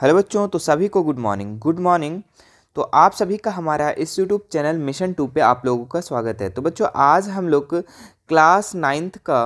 Hello बच्चों तो सभी को गुड मॉर्निंग। Good morning. तो आप सभी का हमारा इस यूट्यूब चैनल मिशन टू पे आप लोगों का स्वागत है। तो बच्चों, आज हम लोग क्लास नाइन्थ का,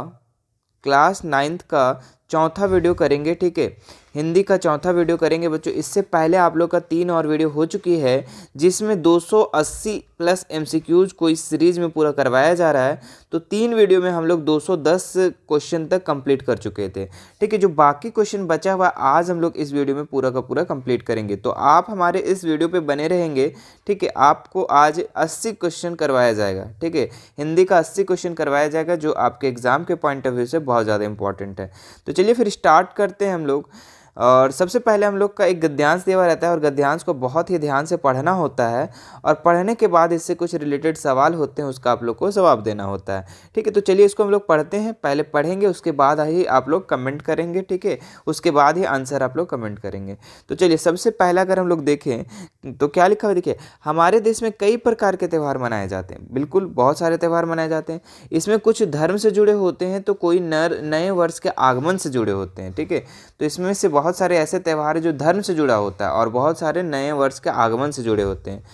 क्लास नाइन्थ का चौथा वीडियो करेंगे, ठीक है? हिंदी का चौथा वीडियो करेंगे बच्चों। इससे पहले आप लोग का तीन और वीडियो हो चुकी है, जिसमें 280 प्लस एमसीक्यूज को इस सीरीज़ में पूरा करवाया जा रहा है। तो तीन वीडियो में हम लोग 210 क्वेश्चन तक कंप्लीट कर चुके थे। ठीक है, जो बाकी क्वेश्चन बचा हुआ, आज हम लोग इस वीडियो में पूरा का पूरा कंप्लीट करेंगे। तो आप हमारे इस वीडियो पर बने रहेंगे। ठीक है, आपको आज अस्सी क्वेश्चन करवाया जाएगा। ठीक है, हिंदी का अस्सी क्वेश्चन करवाया जाएगा, जो आपके एग्ज़ाम के पॉइंट ऑफ़ व्यू से बहुत ज़्यादा इंपॉर्टेंट है। तो चलिए फिर स्टार्ट करते हैं हम लोग। और सबसे पहले हम लोग का एक गद्यांश दिया रहता है और गद्यांश को बहुत ही ध्यान से पढ़ना होता है और पढ़ने के बाद इससे कुछ रिलेटेड सवाल होते हैं, उसका आप लोग को जवाब देना होता है। ठीक है तो चलिए इसको हम लोग पढ़ते हैं, पहले पढ़ेंगे, उसके बाद ही आप लोग कमेंट करेंगे, ठीक है? उसके बाद ही आंसर आप लोग कमेंट करेंगे। तो चलिए, सबसे पहला अगर हम लोग देखें तो क्या लिखा हुआ देखिए, हमारे देश में कई प्रकार के त्यौहार मनाए जाते हैं। बिल्कुल, बहुत सारे त्यौहार मनाए जाते हैं। इसमें कुछ धर्म से जुड़े होते हैं तो कोई नर, नए वर्ष के आगमन से जुड़े होते हैं, ठीक है? तो इसमें से बहुत सारे ऐसे त्यौहार जो धर्म से जुड़ा होता है और बहुत सारे नए वर्ष के आगमन से जुड़े होते हैं।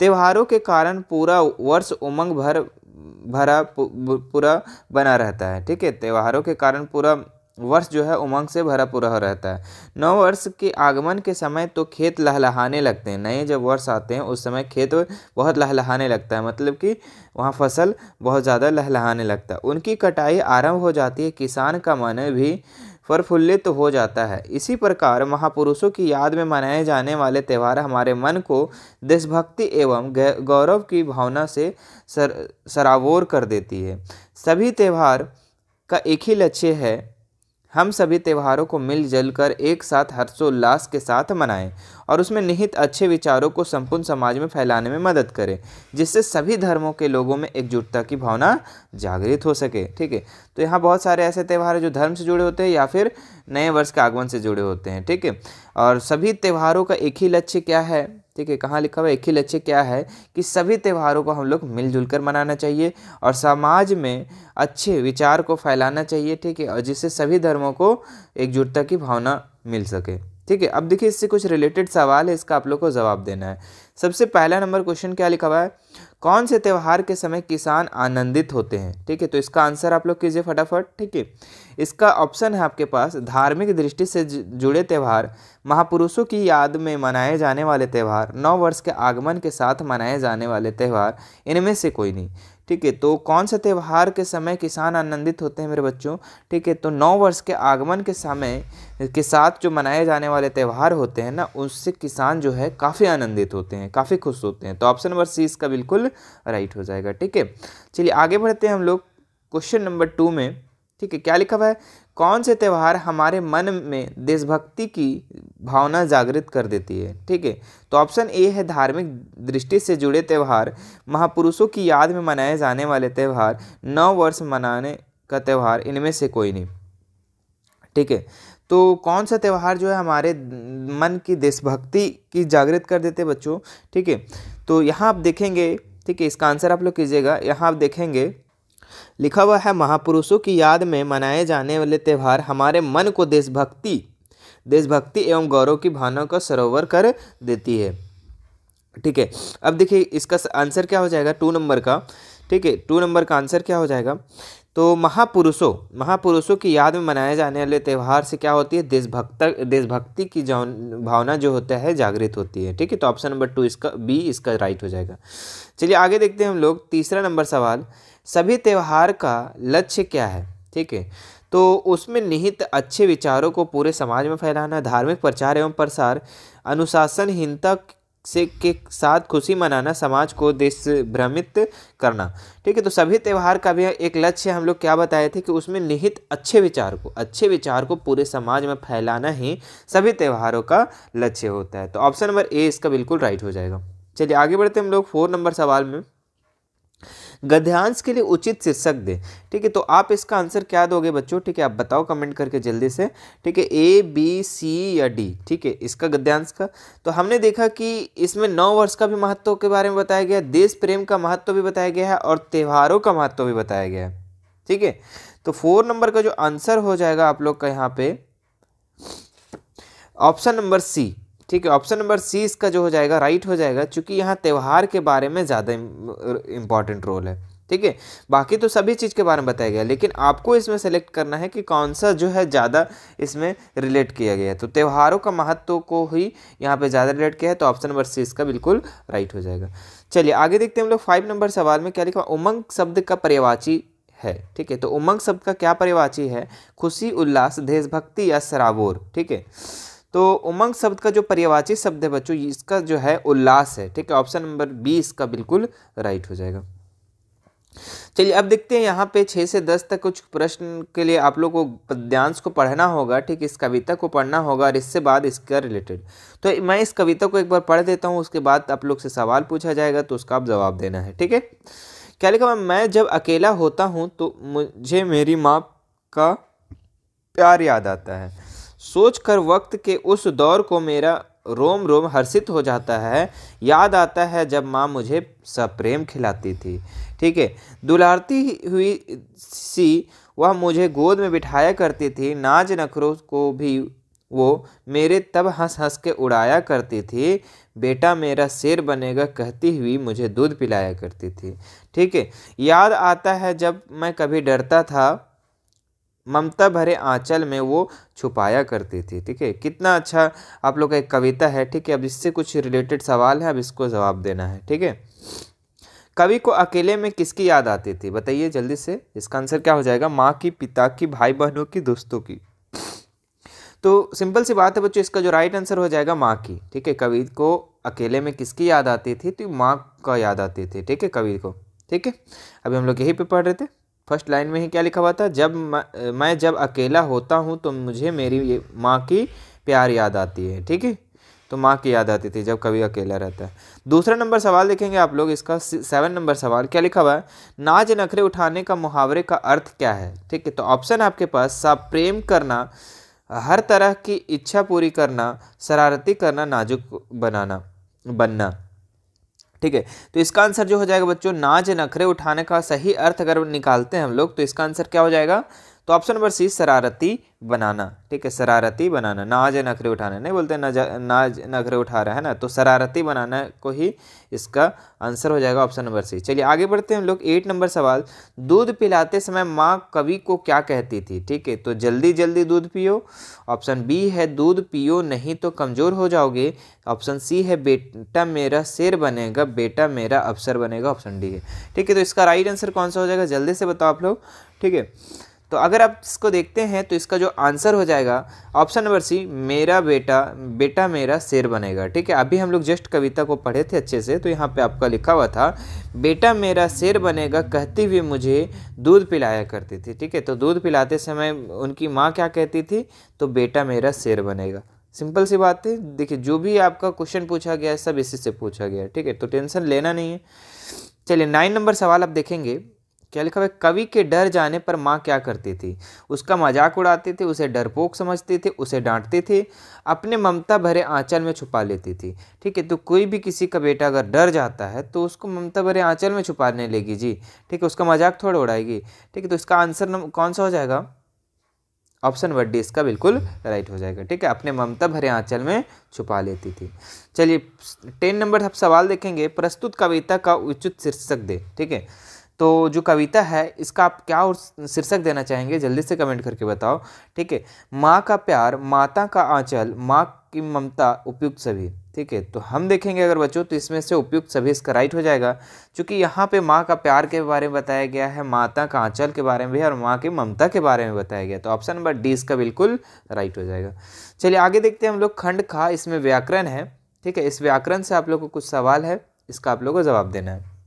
त्यौहारों के कारण पूरा वर्ष उमंग भर, भरा पूरा बना रहता है, ठीक है? त्यौहारों के कारण पूरा वर्ष जो है उमंग से भरा पूरा रहता है। नव वर्ष के आगमन के समय तो खेत लहलहाने लगते हैं। नए जब वर्ष आते हैं, उस समय खेत बहुत लहलहाने लगता है। मतलब कि वहाँ फ़सल बहुत ज़्यादा लहलहाने लगता है। उनकी कटाई आरंभ हो जाती है। किसान का मन भी प्रफुल्लित तो हो जाता है। इसी प्रकार महापुरुषों की याद में मनाए जाने वाले त्यौहार हमारे मन को देशभक्ति एवं गौरव की भावना से सर, सराबोर कर देती है। सभी त्यौहार का एक ही लक्ष्य है, हम सभी त्यौहारों को मिलजुल कर एक साथ हर्षोल्लास के साथ मनाएँ। और उसमें निहित अच्छे विचारों को संपूर्ण समाज में फैलाने में मदद करें, जिससे सभी धर्मों के लोगों में एकजुटता की भावना जागृत हो सके। ठीक है? तो यहाँ बहुत सारे ऐसे त्यौहार हैं जो धर्म से जुड़े होते हैं या फिर नए वर्ष के आगमन से जुड़े होते हैं। ठीक है? और सभी त्योहारों का एक ही लक्ष्य क्या है? ठीक है, कहाँ लिखा हुआ एक ही लक्ष्य क्या है? कि सभी त्योहारों को हम लोग मिलजुल कर मनाना चाहिए और समाज में अच्छे विचार को फैलाना चाहिए। ठीक है? और जिससे सभी धर्मों को एकजुटता की भावना मिल सके। ठीक है, अब देखिए इससे कुछ रिलेटेड सवाल है, इसका आप लोग को जवाब देना है। सबसे पहला नंबर क्वेश्चन क्या लिखा हुआ है? कौन से त्यौहार के समय किसान आनंदित होते हैं? ठीक है तो इसका आंसर आप लोग कीजिए फटाफट, ठीक है। इसका ऑप्शन है आपके पास, धार्मिक दृष्टि से जुड़े त्यौहार, महापुरुषों की याद में मनाए जाने वाले त्यौहार, नौ वर्ष के आगमन के साथ मनाए जाने वाले त्यौहार, इनमें से कोई नहीं। ठीक है? तो कौन से त्यौहार के समय किसान आनंदित होते हैं मेरे बच्चों? ठीक है तो नौ वर्ष के आगमन के समय, के साथ जो मनाए जाने वाले त्यौहार होते हैं ना, उससे किसान जो है काफ़ी आनंदित होते हैं, काफ़ी खुश होते हैं। तो ऑप्शन नंबर सी इसका बिल्कुल राइट हो जाएगा, ठीक है? चलिए आगे बढ़ते हैं हम लोग क्वेश्चन नंबर टू में, ठीक है? क्या लिखा हुआ है? कौन से त्यौहार हमारे मन में देशभक्ति की भावना जागृत कर देती है? ठीक है तो ऑप्शन ए है धार्मिक दृष्टि से जुड़े त्यौहार। महापुरुषों की याद में मनाए जाने वाले त्यौहार, नौ वर्ष मनाने का त्यौहार, इनमें से कोई नहीं। ठीक है तो कौन सा त्यौहार जो है हमारे मन की देशभक्ति की जागृत कर देते बच्चों? ठीक है तो यहाँ आप देखेंगे, ठीक है, इसका आंसर आप लोग कीजिएगा। यहाँ आप देखेंगे लिखा हुआ है, महापुरुषों की याद में मनाए जाने वाले त्यौहार हमारे मन को देशभक्ति देशभक्ति एवं गौरव की भावना का सरोवर कर देती है। ठीक है, अब देखिए इसका आंसर क्या हो जाएगा? टू नंबर का। ठीक है टू नंबर का आंसर क्या हो जाएगा? तो महापुरुषों महापुरुषों की याद में मनाए जाने वाले त्यौहार से क्या होती है? देशभक्त, देशभक्ति की भावना जो होता है, जागृत होती है। ठीक है तो ऑप्शन नंबर टू इसका बी इसका राइट हो जाएगा। चलिए आगे देखते हैं हम लोग, तीसरा नंबर सवाल। सभी त्यौहार का लक्ष्य क्या है? ठीक है? तो उसमें निहित अच्छे विचारों को पूरे समाज में फैलाना, धार्मिक प्रचार एवं प्रसार, अनुशासनहीनता से के साथ खुशी मनाना, समाज को देश भ्रमित करना। ठीक है? तो सभी त्यौहार का भी एक लक्ष्य हम लोग क्या बताए थे कि उसमें निहित अच्छे विचार को, अच्छे विचार को पूरे समाज में फैलाना ही सभी त्योहारों का लक्ष्य होता है। तो ऑप्शन नंबर ए इसका बिल्कुल राइट हो जाएगा। चलिए आगे बढ़ते हम लोग फोर नंबर सवाल में। गद्यांश के लिए उचित शीर्षक दे। ठीक है तो आप इसका आंसर क्या दोगे बच्चों? ठीक है, आप बताओ कमेंट करके जल्दी से। ठीक है ए बी सी या डी ठीक है, इसका गद्यांश का। तो हमने देखा कि इसमें नौ वर्ष का भी महत्व के बारे में बताया गया देश प्रेम का महत्व भी बताया गया है और त्योहारों का महत्व भी बताया गया है। ठीक है तो फोर नंबर का जो आंसर हो जाएगा आप लोग का यहाँ पे, ऑप्शन नंबर सी ठीक है ऑप्शन नंबर सी इसका जो हो जाएगा राइट हो जाएगा क्योंकि यहाँ त्यौहार के बारे में ज़्यादा इंपॉर्टेंट रोल है। ठीक है, बाकी तो सभी चीज़ के बारे में बताया गया, लेकिन आपको इसमें सेलेक्ट करना है कि कौन सा जो है ज़्यादा इसमें रिलेट किया गया है। तो त्यौहारों का महत्व को ही यहाँ पे ज़्यादा रिलेट किया है तो ऑप्शन नंबर सी इसका बिल्कुल राइट हो जाएगा। चलिए, आगे देखते हैं हम लोग फाइव नंबर सवाल में क्या लिखा उमंग शब्द का पर्यावाची है। ठीक है तो उमंग शब्द का क्या पर्यावाची है? खुशी, उल्लास, देशभक्ति या सराबोर। ठीक है तो उमंग शब्द का जो पर्यावाची शब्द है बच्चों इसका जो है उल्लास है, ठीक है? ऑप्शन नंबर बी इसका बिल्कुल राइट हो जाएगा। चलिए, अब देखते हैं यहाँ पे छः से दस तक कुछ प्रश्न के लिए आप लोग को पद्यांश को पढ़ना होगा, ठीक? इस कविता को पढ़ना होगा और इससे बाद इसका रिलेटेड तो मैं इस कविता को एक बार पढ़ देता हूँ, उसके बाद आप लोग से सवाल पूछा जाएगा तो उसका आप जवाब देना है, ठीक है? क्या लिखा मैं जब अकेला होता हूँ तो मुझे मेरी माँ का प्यार याद आता है। सोच कर वक्त के उस दौर को मेरा रोम रोम हर्षित हो जाता है। याद आता है जब माँ मुझे सप्रेम खिलाती थी। ठीक है, दुलारती हुई सी वह मुझे गोद में बिठाया करती थी। नाज नखरों को भी वो मेरे तब हंस हंस के उड़ाया करती थी। बेटा मेरा शेर बनेगा कहती हुई मुझे दूध पिलाया करती थी। ठीक है, याद आता है जब मैं कभी डरता था ममता भरे आंचल में वो छुपाया करती थी, ठीक है? कितना अच्छा आप लोग का एक कविता है, ठीक है? अब इससे कुछ रिलेटेड सवाल है, अब इसको जवाब देना है, ठीक है? कवि को अकेले में किसकी याद आती थी? बताइए जल्दी से, इसका आंसर क्या हो जाएगा? माँ की, पिता की भाई बहनों की, दोस्तों की। तो सिंपल सी बात है बच्चों, इसका जो राइट आंसर हो जाएगा माँ की, ठीक है? कवि को अकेले में किसकी याद आती थी? तो माँ का याद आती थी, ठीक है? कवि को, ठीक है? अभी हम लोग यहीं पे पढ़ रहे थे। फ़र्स्ट लाइन में ही क्या लिखा हुआ था? जब मैं जब अकेला होता हूँ तो मुझे मेरी माँ की प्यार याद आती है, ठीक है? तो माँ की याद आती थी जब कभी अकेला रहता है। दूसरा नंबर सवाल देखेंगे आप लोग इसका सेवन नंबर सवाल, क्या लिखा हुआ है? नाज नखरे उठाने का मुहावरे का अर्थ क्या है? ठीक है तो ऑप्शन आपके पास, सा प्रेम करना, हर तरह की इच्छा पूरी करना, शरारती करना, नाजुक बनाना, बनना। ठीक है? तो इसका आंसर जो हो जाएगा बच्चों नाच नखरे उठाने का सही अर्थ अगर निकालते हैं हम लोग तो इसका आंसर क्या हो जाएगा? तो ऑप्शन नंबर सी शरारती बनाना। ठीक है, शरारती बनाना। नाज नखरे उठाना, नहीं बोलते नज नाज नखरे उठा रहा है ना? तो शरारती बनाना को ही इसका आंसर हो जाएगा ऑप्शन नंबर सी चलिए, आगे बढ़ते हैं हम लोग। एट नंबर सवाल। दूध पिलाते समय माँ कवि को क्या कहती थी? ठीक है तो जल्दी जल्दी दूध पियो। ऑप्शन बी है, दूध पियो, नहीं तो कमज़ोर हो जाओगे। ऑप्शन सी है, बेटा मेरा शेर बनेगा, बेटा मेरा अफसर बनेगा। ऑप्शन डी है। ठीक है तो इसका राइट आंसर कौन सा हो जाएगा? जल्दी से बताओ आप लोग। ठीक है तो अगर आप इसको देखते हैं तो इसका जो आंसर हो जाएगा, ऑप्शन नंबर सी, मेरा बेटा बेटा मेरा शेर बनेगा। ठीक है, अभी हम लोग जस्ट कविता को पढ़े थे अच्छे से तो यहाँ पे आपका लिखा हुआ था, बेटा मेरा शेर बनेगा कहती हुई मुझे दूध पिलाया करती थी। ठीक है तो दूध पिलाते समय उनकी माँ क्या कहती थी? तो बेटा मेरा शेर बनेगा। सिंपल सी बात है, देखिए, जो भी आपका क्वेश्चन पूछा गया है, सब इसी से पूछा गया है। ठीक है तो टेंशन लेना नहीं है। चलिए, नाइन नंबर सवाल आप देखेंगे। क्या लिखा है? कवि के डर जाने पर माँ क्या करती थी? उसका मज़ाक उड़ाती थी, उसे डरपोक समझती थी, उसे डांटती थी, अपने ममता भरे आंचल में छुपा लेती थी। ठीक है तो कोई भी किसी का बेटा अगर डर जाता है तो उसको ममता भरे आंचल में छुपाने लेगी जी। ठीक है, उसका मज़ाक थोड़ा उड़ाएगी। ठीक है तो इसका आंसर कौन सा हो जाएगा? ऑप्शन नंबर डी इसका बिल्कुल राइट हो जाएगा। ठीक है, अपने ममता भरे आंचल में छुपा लेती थी। चलिए, टेन नंबर आप सवाल देखेंगे। प्रस्तुत कविता का उचित शीर्षक दे। ठीक है तो जो कविता है, इसका आप क्या और शीर्षक देना चाहेंगे? जल्दी से कमेंट करके बताओ। ठीक है, माँ का प्यार, माता का आंचल, माँ की ममता उपयुक्त सभी। ठीक है तो हम देखेंगे अगर बच्चों तो इसमें से उपयुक्त सभी इसका राइट हो जाएगा। क्योंकि यहाँ पे माँ का प्यार के बारे में बताया गया है, माता का आंचल के बारे में भी और माँ की ममता के बारे में बताया गया तो ऑप्शन नंबर डी इसका बिल्कुल राइट हो जाएगा। चलिए आगे देखते हैं हम लोग, खंड खा, इसमें व्याकरण है। ठीक है, इस व्याकरण से आप लोग को कुछ सवाल है, इसका आप लोग को जवाब देना है।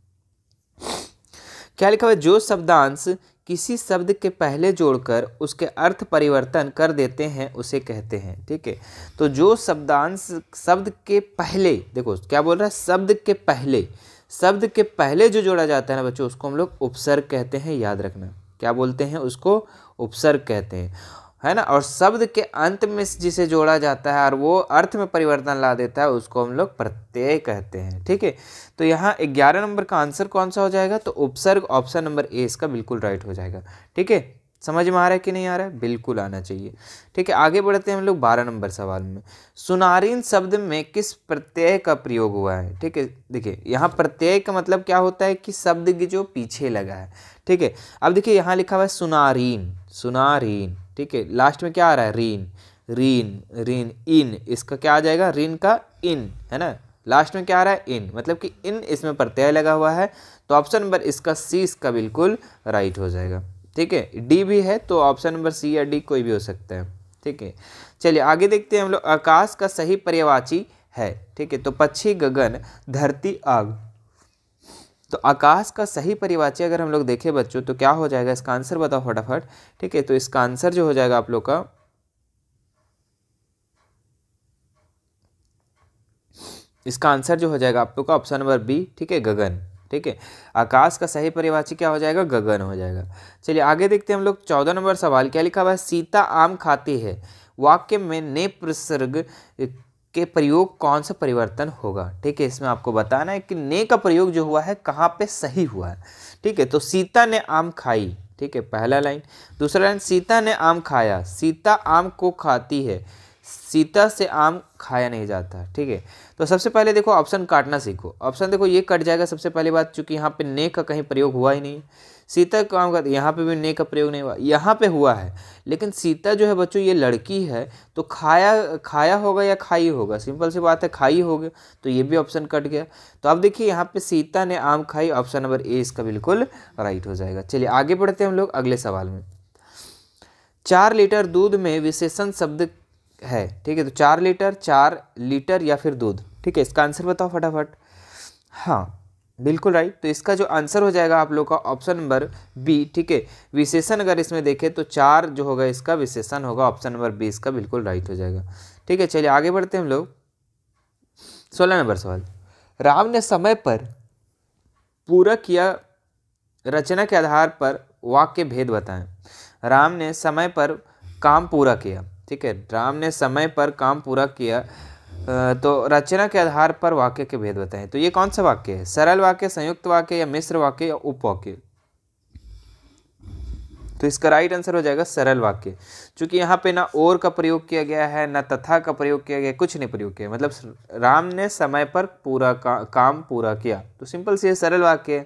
क्या लिखा हुआ है? जो शब्दांश किसी शब्द के पहले जोड़कर उसके अर्थ परिवर्तन कर देते हैं, उसे कहते हैं, ठीक है? तो जो शब्दांश शब्द के पहले, देखो, क्या बोल रहा है? शब्द के पहले, शब्द के पहले जो जोड़ा जाता है ना बच्चों, उसको हम लोग उपसर्ग कहते हैं, याद रखना। क्या बोलते हैं उसको? उपसर्ग कहते हैं। है ना? और शब्द के अंत में जिसे जोड़ा जाता है और वो अर्थ में परिवर्तन ला देता है, उसको हम लोग प्रत्यय कहते हैं। ठीक है? तो यहाँ ग्यारह नंबर का आंसर कौन सा हो जाएगा? तो उपसर्ग ऑप्शन नंबर ए, इसका बिल्कुल राइट हो जाएगा। ठीक है? समझ में आ रहा है कि नहीं आ रहा है? बिल्कुल आना चाहिए। ठीक है? आगे बढ़ते हैं हम लोग बारह नंबर सवाल में। सुनारीन शब्द में किस प्रत्यय का प्रयोग हुआ है? ठीक है? देखिए, यहाँ प्रत्यय का मतलब क्या होता है कि शब्द जो पीछे लगा है। ठीक है? अब देखिए, यहाँ लिखा हुआ है सुनारीन। सुनारीन। ठीक है लास्ट में क्या आ रहा है? रीन। रीन रीन, इन। इसका क्या आ जाएगा? रीन का इन, है ना? लास्ट में क्या आ रहा है? इन। मतलब कि इन इसमें प्रत्यय लगा हुआ है तो ऑप्शन नंबर इसका सी इसका बिल्कुल राइट हो जाएगा। ठीक है डी भी है तो ऑप्शन नंबर सी या डी कोई भी हो सकता है। ठीक है, चलिए आगे देखते हैं हम लोग। आकाश का सही पर्यावाची है। ठीक है तो पक्षी गगन, धरती आग। तो आकाश का सही परिवाची अगर हम लोग देखें बच्चों तो क्या हो जाएगा? इसका आंसर बताओ फटाफट। ठीक है तो इसका आंसर जो हो जाएगा आप लोग का, इसका आंसर जो हो जाएगा आप लोग का ऑप्शन नंबर बी, ठीक है, गगन। ठीक है, आकाश का सही परिवाची क्या हो जाएगा? गगन हो जाएगा। चलिए, आगे देखते हैं हम लोग, चौदह नंबर सवाल क्या लिखा हुआ है? सीता आम खाती है। वाक्य में ने प्रसर्ग के प्रयोग कौन सा परिवर्तन होगा? ठीक है, इसमें आपको बताना है कि ने का प्रयोग जो हुआ है, कहाँ पे सही हुआ है। ठीक है तो सीता ने आम खाई। ठीक है, पहला लाइन। दूसरा लाइन, सीता ने आम खाया। सीता आम को खाती है। सीता से आम खाया नहीं जाता, ठीक है? तो सबसे पहले देखो ऑप्शन काटना सीखो। ऑप्शन देखो, ये कट जाएगा, सबसे पहली बात, चूँकि यहाँ पे ने का कहीं प्रयोग हुआ ही नहीं। सीता काम का यहाँ पे भी ने का प्रयोग नहीं हुआ, यहाँ पे हुआ है। लेकिन सीता जो है बच्चों, ये लड़की है तो खाया खाया होगा या खाई होगा? सिंपल सी बात है, खाई होगा तो ये भी ऑप्शन कट गया। तो अब देखिए, यहाँ पे सीता ने आम खाई ऑप्शन नंबर ए इसका बिल्कुल राइट हो जाएगा। चलिए, आगे बढ़ते हैं हम लोग अगले सवाल में। चार लीटर दूध में विशेषण शब्द है, ठीक है? तो चार लीटर चार लीटर या फिर दूध, ठीक है? इसका आंसर बताओ फटाफट। हाँ बिल्कुल राइट तो इसका जो आंसर हो जाएगा आप लोग का ऑप्शन नंबर बी ठीक है? विशेषण अगर इसमें देखें तो चार जो होगा इसका विशेषण होगा ऑप्शन नंबर बी इसका बिल्कुल राइट हो जाएगा। ठीक है, चलिए आगे बढ़ते हैं हम लोग। सोलह नंबर सवाल। राम ने समय पर पूरा किया रचना के आधार पर वाक्य भेद बताएँ। राम ने समय पर काम पूरा किया। ठीक है राम ने समय पर काम पूरा किया। तो रचना के आधार पर वाक्य के भेद बताएँ। तो ये कौन सा वाक्य है? सरल वाक्य संयुक्त वाक्य या मिश्र वाक्य या उपवाक्य तो इसका राइट आंसर हो जाएगा सरल वाक्य। क्योंकि यहाँ पे ना और का प्रयोग किया गया है ना तथा का प्रयोग किया गया कुछ नहीं प्रयोग किया मतलब राम ने समय पर पूरा का, काम पूरा किया। तो सिंपल से सरल वाक्य। है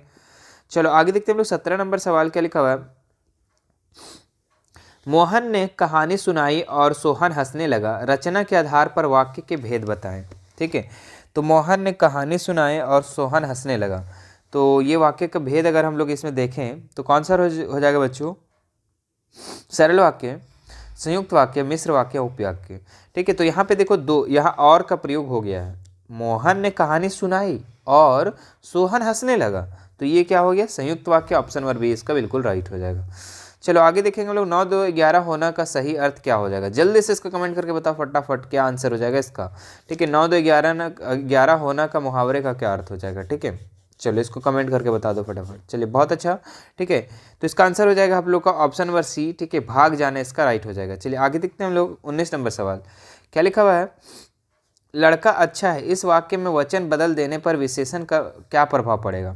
चलो आगे देखते हैं हम लोग सत्रह नंबर सवाल क्या लिखा हुआ है? मोहन ने कहानी सुनाई और सोहन हंसने लगा। रचना के आधार पर वाक्य के भेद बताएँ, ठीक है? तो मोहन ने कहानी सुनाई और सोहन हंसने लगा। तो ये वाक्य का भेद अगर हम लोग इसमें देखें तो कौन सा हो जाएगा बच्चों? सरल वाक्य, संयुक्त वाक्य, मिश्र वाक्य, उपवाक्य, ठीक है? तो यहाँ पे देखो दो, यहाँ और का प्रयोग हो गया है। मोहन ने कहानी सुनाई और सोहन हंसने लगा। तो ये क्या हो गया? संयुक्त वाक्य, ऑप्शन नंबर बी, इसका बिल्कुल राइट हो जाएगा। चलो आगे देखेंगे हम लोग, नौ दो ग्यारह होना का सही अर्थ क्या हो जाएगा? जल्दी से इसका कमेंट करके बताओ फटाफट क्या आंसर हो जाएगा इसका। ठीक है, नौ दो ग्यारह ना, ग्यारह होना का मुहावरे का क्या अर्थ हो जाएगा? ठीक है, चलो इसको कमेंट करके बता दो फटाफट। चलिए, बहुत अच्छा। ठीक है तो इसका आंसर हो जाएगा आप लोग का ऑप्शन नंबर सी ठीक है, भाग जाने इसका राइट हो जाएगा। चलिए, आगे देखते हैं हम लोग, उन्नीस नंबर सवाल। क्या लिखा हुआ है? लड़का अच्छा है, इस वाक्य में वचन बदल देने पर विशेषण का क्या प्रभाव पड़ेगा?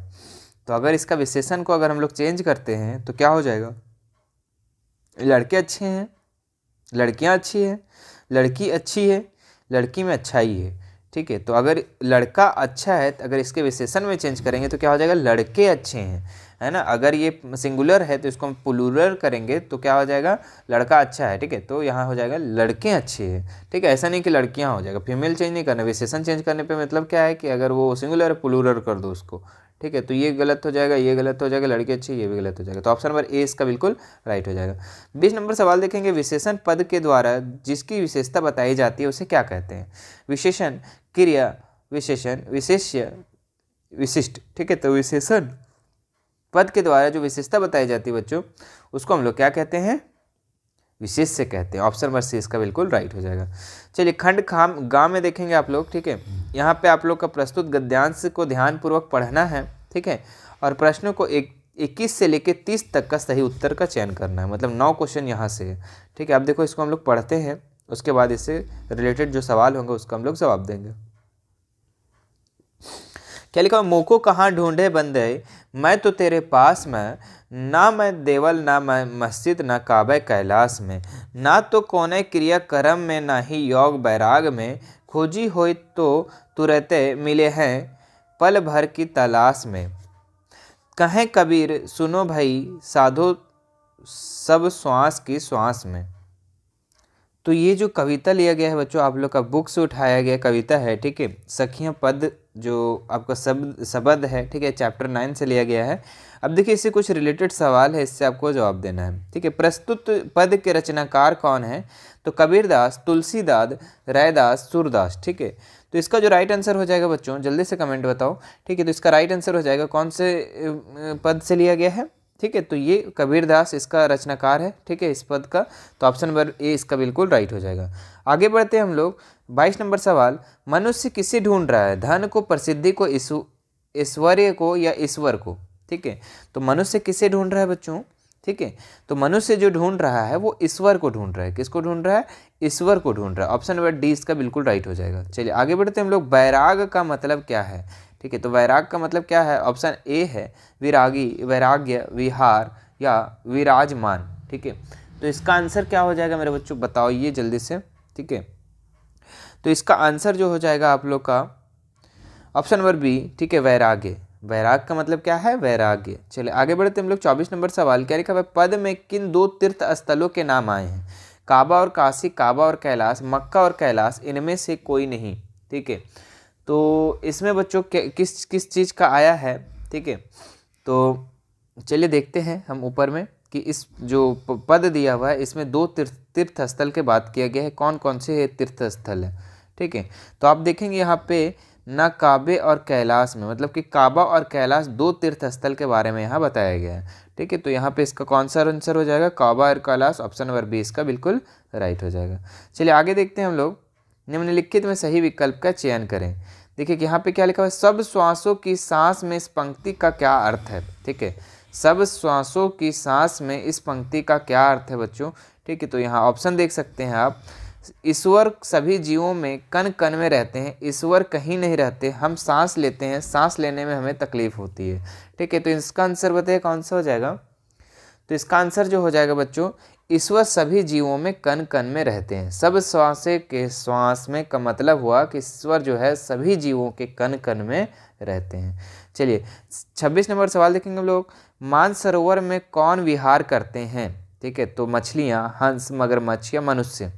तो अगर इसका विशेषण को अगर हम लोग चेंज करते हैं तो क्या हो जाएगा? लड़के अच्छे हैं, लड़कियाँ अच्छी हैं, लड़की अच्छी है, लड़की में अच्छाई है, ठीक है? तो अगर लड़का अच्छा है तो अगर इसके विशेषण में चेंज करेंगे तो क्या हो जाएगा? लड़के अच्छे हैं, है ना? अगर ये सिंगुलर है तो इसको हम पुलुलर करेंगे तो क्या हो जाएगा? लड़का अच्छा है, ठीक है? तो यहाँ हो जाएगा लड़के अच्छे हैं, ठीक है? ऐसा नहीं कि लड़कियाँ हो जाएगा फीमेल चेंज नहीं करना, विशेषण चेंज करने पे मतलब क्या है कि अगर वो सिंगुलर पुलुलर कर दो उसको ठीक है? तो ये गलत हो जाएगा, ये गलत हो जाएगा, लड़के अच्छे ये भी गलत हो जाएगा। तो ऑप्शन नंबर ए इसका बिल्कुल राइट हो जाएगा। बीस नंबर सवाल देखेंगे, विशेषण पद के द्वारा जिसकी विशेषता बताई जाती है, उसे क्या कहते हैं? विशेषण क्रिया, विशेषण विशेष्य, विशिष्ट, ठीक है? तो विशेषण पद के द्वारा जो विशेषता बताई जाती है बच्चों, उसको हम लोग क्या कहते हैं? विशेष से कहते हैं। ऑप्शन नंबर सी इसका बिल्कुल राइट हो जाएगा। चलिए खंड खाम गाँव में देखेंगे आप लोग, ठीक है? यहाँ पे आप लोग का प्रस्तुत गद्यांश को ध्यानपूर्वक पढ़ना है, ठीक है? और प्रश्नों को एक, इक्कीस से लेकर तीस तक का सही उत्तर का चयन करना है मतलब नौ क्वेश्चन यहाँ से है, ठीक है? अब देखो इसको हम लोग पढ़ते हैं, उसके बाद इससे रिलेटेड जो सवाल होंगे उसका हम लोग जवाब देंगे। क्या लिखा मोको कहाँ ढूंढे बंदे मैं तो तेरे पास में, ना मैं देवल, ना मैं मस्जिद, ना काबे कैलाश में, ना तो कोने क्रिया कर्म में, ना ही योग, बैराग में खोजी हो तो तुरते मिले हैं पल भर की तलाश में। कहें कबीर, सुनो भाई, साधो सब श्वास की श्वास में। तो ये जो कविता लिया गया है बच्चों, आप लोग का बुक से उठाया गया कविता है, ठीक है? सखियाँ पद जो आपका शब्द शब्द है, ठीक है? चैप्टर नाइन से लिया गया है। अब देखिए, इससे कुछ रिलेटेड सवाल है, इससे आपको जवाब देना है, ठीक है? प्रस्तुत पद के रचनाकार कौन है? तो कबीरदास, तुलसीदास, रायदास, सूरदास, ठीक है? तो इसका जो राइट आंसर हो जाएगा बच्चों, जल्दी से कमेंट बताओ, ठीक है? तो इसका राइट आंसर हो जाएगा कौन से पद से लिया गया है? ठीक है? तो ये कबीरदास इसका रचनाकार है, ठीक है? इस पद का तो ऑप्शन नंबर ए इसका बिल्कुल राइट हो जाएगा। आगे बढ़ते हैं हम लोग। बाईस नंबर सवाल, मनुष्य किसे ढूंढ रहा है? धन को, प्रसिद्धि को ईश्वर्य को या ईश्वर को? ठीक है? तो मनुष्य किसे ढूंढ रहा है बच्चों? ठीक है? तो मनुष्य जो ढूंढ रहा है, वो ईश्वर को ढूंढ रहा है। किसको ढूंढ रहा है? ईश्वर को ढूंढ रहा है। ऑप्शन नंबर डी इसका बिल्कुल राइट हो जाएगा। चलिए, आगे बढ़ते हैं हम लोग। बैराग का मतलब क्या है? ठीक है तो वैराग का मतलब क्या है? ऑप्शन ए है, विरागी, वैराग्य, विहार या विराजमान। ठीक है? तो इसका आंसर क्या हो जाएगा मेरे बच्चों? बताओ ये जल्दी से। ठीक है? तो इसका आंसर जो हो जाएगा आप लोग का ऑप्शन नंबर बी ठीक है, वैराग्य। वैराग का मतलब क्या है? वैराग्य। चलिए, आगे बढ़ते हम लोग। चौबीस नंबर सवाल, क्या लिखा है? पद में किन दो तीर्थ स्थलों के नाम आए हैं? काबा और काशी, काबा और कैलाश, मक्का और कैलाश, इनमें से कोई नहीं, ठीक है? तो इसमें बच्चों किस किस चीज़ का आया है, ठीक है? तो चलिए देखते हैं हम ऊपर में कि इस जो पद दिया हुआ है, इसमें दो तीर्थ तीर्थ स्थल के बात किया गया है। कौन कौन से तीर्थस्थल? है ठीक है? तो आप देखेंगे यहाँ पे न काबे और कैलाश में मतलब कि काबा और कैलाश दो तीर्थ स्थल के बारे में यहाँ बताया गया है। ठीक है तो यहाँ पे इसका कौन सा आंसर हो जाएगा? काबा और कैलाश, ऑप्शन नंबर बी इसका बिल्कुल राइट हो जाएगा। चलिए आगे देखते हैं हम लोग। निम्नलिखित में सही विकल्प का चयन करें। देखिए कि यहाँ पे क्या लिखा हुआ है? सब श्वासों की सांस में इस पंक्ति का क्या अर्थ है? ठीक है, सब श्वासों की सांस में इस पंक्ति का क्या अर्थ है बच्चों? ठीक है तो यहाँ ऑप्शन देख सकते हैं आप। ईश्वर सभी जीवों में कन कन में रहते हैं, ईश्वर कहीं नहीं रहते, हम सांस लेते हैं, सांस लेने में हमें तकलीफ़ होती है। ठीक है तो इसका आंसर बताइए, कौन सा हो जाएगा? तो इसका आंसर जो हो जाएगा बच्चों, ईश्वर सभी जीवों में कन कन में रहते हैं। सब श्वास के श्वास में का मतलब हुआ कि ईश्वर जो है सभी जीवों के कन कन में रहते हैं। चलिए, छब्बीस नंबर सवाल देखेंगे हम लोग। मानसरोवर में कौन विहार करते हैं? ठीक है तो मछलियाँ, हंस, मगरमच्छ या मनुष्य।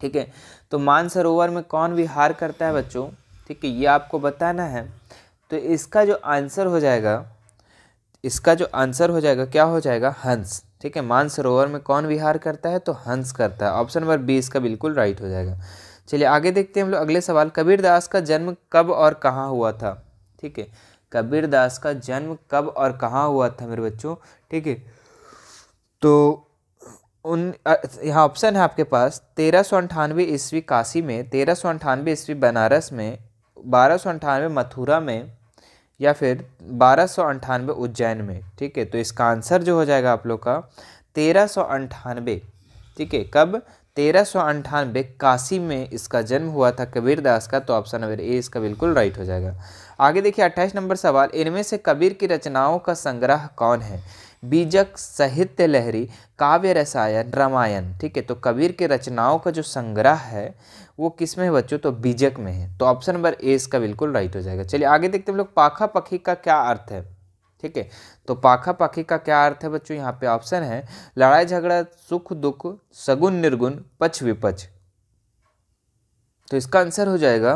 ठीक है? तो मानसरोवर में कौन विहार करता है बच्चों? ठीक है, ये आपको बताना है। तो इसका जो आंसर हो जाएगा, इसका जो आंसर हो जाएगा, क्या हो जाएगा? हंस। ठीक है, मानसरोवर में कौन विहार करता है? तो हंस करता है। ऑप्शन नंबर बी इसका बिल्कुल राइट हो जाएगा। चलिए, आगे देखते हैं हम लोग अगले सवाल। कबीर दास का जन्म कब और कहाँ हुआ था? ठीक है कबीर दास का जन्म कब और कहाँ हुआ था मेरे बच्चों? ठीक है तो उन यहाँ ऑप्शन है आपके पास, तेरह सौ अंठानवे ईस्वी काशी में, तेरह सौ अंठानवे ईस्वी बनारस में, बारह सौ अंठानवे मथुरा में, या फिर बारह सौ अंठानवे उज्जैन में, ठीक है? तो इसका आंसर जो हो जाएगा आप लोग का, तेरह सौ अंठानवे, ठीक है? कब? तेरह सौ अंठानवे काशी में इसका जन्म हुआ था कबीर दास का तो ऑप्शन नंबर ए इसका बिल्कुल राइट हो जाएगा। आगे देखिए, अट्ठाईस नंबर सवाल, इनमें से कबीर की रचनाओं का संग्रह कौन है? बीजक साहित्य लहरी, काव्य रसायन, रामायण, ठीक है? तो कबीर के रचनाओं का जो संग्रह है, वो किसमें है बच्चों? तो बीजक में है। तो ऑप्शन नंबर ए इसका बिल्कुल राइट हो जाएगा। चलिए आगे देखते हैं लोग पाखा पखी का क्या अर्थ है, ठीक है? तो पाखा पखी का क्या अर्थ है बच्चों? यहाँ पे ऑप्शन है, लड़ाई, झगड़ा, सुख, दुख, सगुन, निर्गुण, पक्ष, विपक्ष। तो इसका आंसर हो जाएगा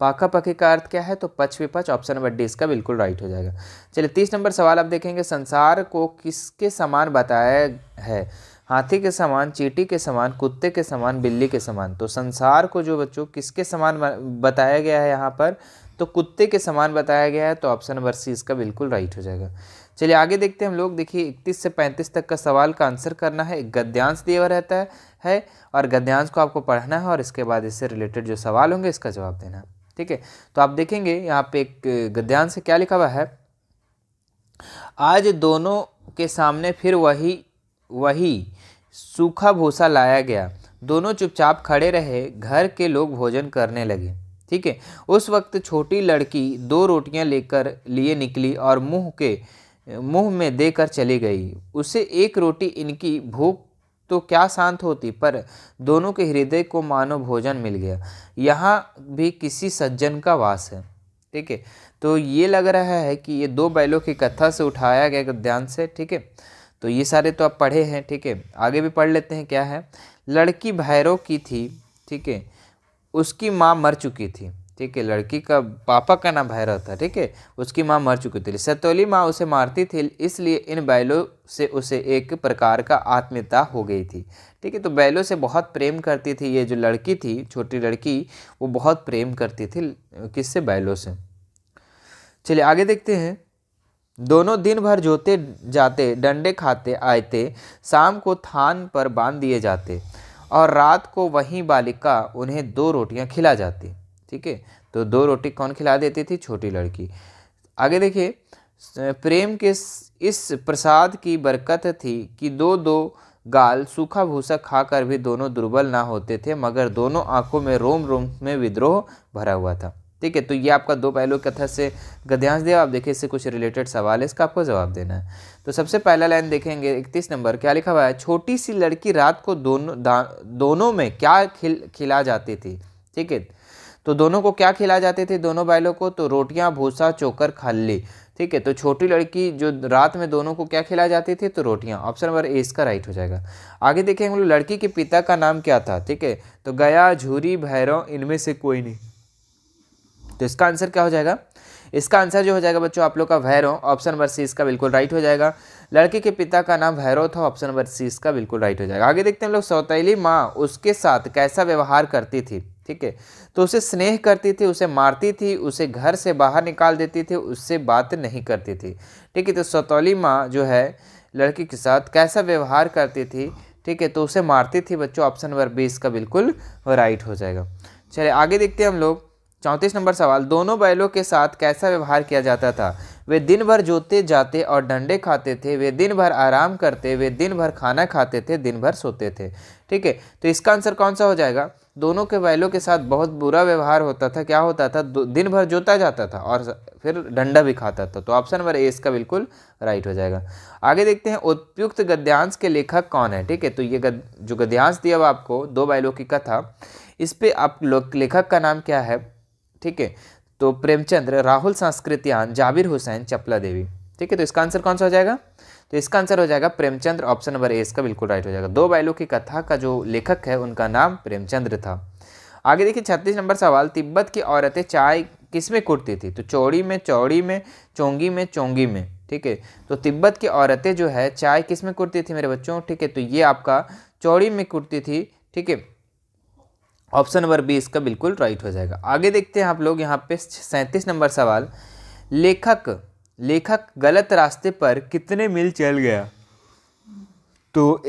पाखा पखी का अर्थ क्या है? तो पच विपच ऑप्शन नंबर डी इसका बिल्कुल राइट हो जाएगा। चलिए तीस नंबर सवाल आप देखेंगे। संसार को किसके समान बताया है? हाथी के समान चीटी के समान कुत्ते के समान बिल्ली के समान। तो संसार को जो बच्चों किसके समान बताया गया है यहाँ पर? तो कुत्ते के समान बताया गया है तो ऑप्शन नंबर सी इसका बिल्कुल राइट हो जाएगा। चलिए आगे देखते हैं हम लोग। देखिए इकतीस से पैंतीस तक का सवाल का आंसर करना है। एक गद्यांश दिया हुआ रहता है, है और गद्यांश को आपको पढ़ना है और इसके बाद इससे रिलेटेड जो सवाल होंगे इसका जवाब देना। ठीक है? तो आप देखेंगे यहाँ पे एक गद्यांश से क्या लिखा हुआ है? आज दोनों के सामने फिर वही वही सूखा भूसा लाया गया। दोनों चुपचाप खड़े रहे, घर के लोग भोजन करने लगे। ठीक है? उस वक्त छोटी लड़की दो रोटियाँ लेकर लिए निकली और मुँह के, मुँह में देकर चली गई। उसे एक रोटी इनकी भूख तो क्या शांत होती? पर दोनों के हृदय को मानो भोजन मिल गया। यहाँ भी किसी सज्जन का वास है, ठीक है? तो ये लग रहा है कि ये दो बैलों की कथा से उठाया गया ध्यान से, ठीक है? तो ये सारे तो आप पढ़े हैं, ठीक है? आगे भी पढ़ लेते हैं क्या है? लड़की भैरव की थी, ठीक है? उसकी माँ मर चुकी थी। ठीक है, लड़की का पापा का नाम भैरव था ठीक है, उसकी माँ मर चुकी थी। सतोली माँ उसे मारती थी, इसलिए इन बैलों से उसे एक प्रकार का आत्मीयता हो गई थी। ठीक है तो बैलों से बहुत प्रेम करती थी, ये जो लड़की थी, छोटी लड़की, वो बहुत प्रेम करती थी, किससे? बैलों से। चलिए, आगे देखते हैं। दोनों दिन भर जोते जाते, डंडे खाते आते शाम को थान पर बाँध दिए जाते, और रात को वहीं बालिका उन्हें दो रोटियाँ खिला जाती। ठीक है? तो दो रोटी कौन खिला देती थी? छोटी लड़की। आगे देखिए, प्रेम के इस प्रसाद की बरकत थी कि दो दो गाल सूखा भूसा खाकर भी दोनों दुर्बल ना होते थे, मगर दोनों आँखों में रोम रोम में विद्रोह भरा हुआ था। ठीक है? तो ये आपका दो पहलू कथा से गद्यांश दिया। आप देखिए, इससे कुछ रिलेटेड सवाल है, इसका आपको जवाब देना है। तो सबसे पहला लाइन देखेंगे, इकतीस नंबर, क्या लिखा हुआ है? छोटी सी लड़की रात को दोनों दोनों में क्या खिल, खिला जाती थी? ठीक है? तो दोनों को क्या खिला जाते थे? दोनों बैलों को तो रोटियाँ, भूसा, चोकर, खल्ली। ठीक है तो छोटी लड़की जो रात में दोनों को क्या खिला जाती थी? तो रोटियाँ। ऑप्शन नंबर ए, इसका राइट हो जाएगा। आगे देखेंगे हम लोग, लड़की के पिता का नाम क्या था? ठीक है तो गया, झूरी, भैरव, इनमें से कोई नहीं। तो इसका आंसर क्या हो जाएगा? इसका आंसर जो हो जाएगा बच्चों, आप लोग का भैरव। ऑप्शन नंबर सी, इसका बिल्कुल राइट हो जाएगा। लड़के के पिता का नाम भैरव था। ऑप्शन नंबर सी, इसका बिल्कुल राइट हो जाएगा। आगे देखते हैं हम लोग, सौतेली माँ उसके साथ कैसा व्यवहार करती थी? ठीक है? तो उसे स्नेह करती थी, उसे मारती थी, उसे घर से बाहर निकाल देती थी, उससे बात नहीं करती थी। ठीक है तो सतौली माँ जो है, लड़की के साथ कैसा व्यवहार करती थी, ठीक है तो उसे मारती थी बच्चों ऑप्शन नंबर बी इसका बिल्कुल राइट हो जाएगा। चलिए, आगे देखते हैं हम लोग। चौंतीस नंबर सवाल, दोनों बैलों के साथ कैसा व्यवहार किया जाता था? वे दिन भर जोते जाते और डंडे खाते थे, वे दिन भर आराम करते, वे दिन भर खाना खाते थे, दिन भर सोते थे। ठीक है तो इसका आंसर कौन सा हो जाएगा? दोनों के बैलों के साथ बहुत बुरा व्यवहार होता था क्या होता था? दिन भर जोता जाता था और फिर डंडा भी खाता था। तो ऑप्शन नंबर ए इसका बिल्कुल राइट हो जाएगा। आगे देखते हैं उपयुक्त गद्यांश के लेखक कौन है? ठीक है तो ये गद, जो गद्यांश दिया हुआ आपको दो बैलों की कथा इस पर आप लेखक का नाम क्या है? ठीक है तो प्रेमचंद्र राहुल संस्कृतियान जाबिर हुसैन चपला देवी। ठीक है तो इसका आंसर कौन सा हो जाएगा? तो इसका आंसर हो जाएगा प्रेमचंद्र ऑप्शन नंबर ए इसका बिल्कुल राइट हो जाएगा। दो बैलों की कथा का जो लेखक है, उनका नाम प्रेमचंद्र था। आगे देखिए छत्तीस नंबर सवाल, तिब्बत की औरतें चाय किसमें कुटती थी? तो चौड़ी में चौड़ी में, चोंगी में चोंगी में, ठीक है? तो तिब्बत की औरतें जो है, चाय किसमें कुटती थी मेरे बच्चों? ठीक है तो ये आपका चौड़ी में कुटती थी, ठीक है? ऑप्शन नंबर बी इसका बिल्कुल राइट हो जाएगा। आगे देखते हैं आप लोग यहाँ पे सैंतीस नंबर सवाल। लेखक लेखक गलत रास्ते पर कितने मील चल गया? तो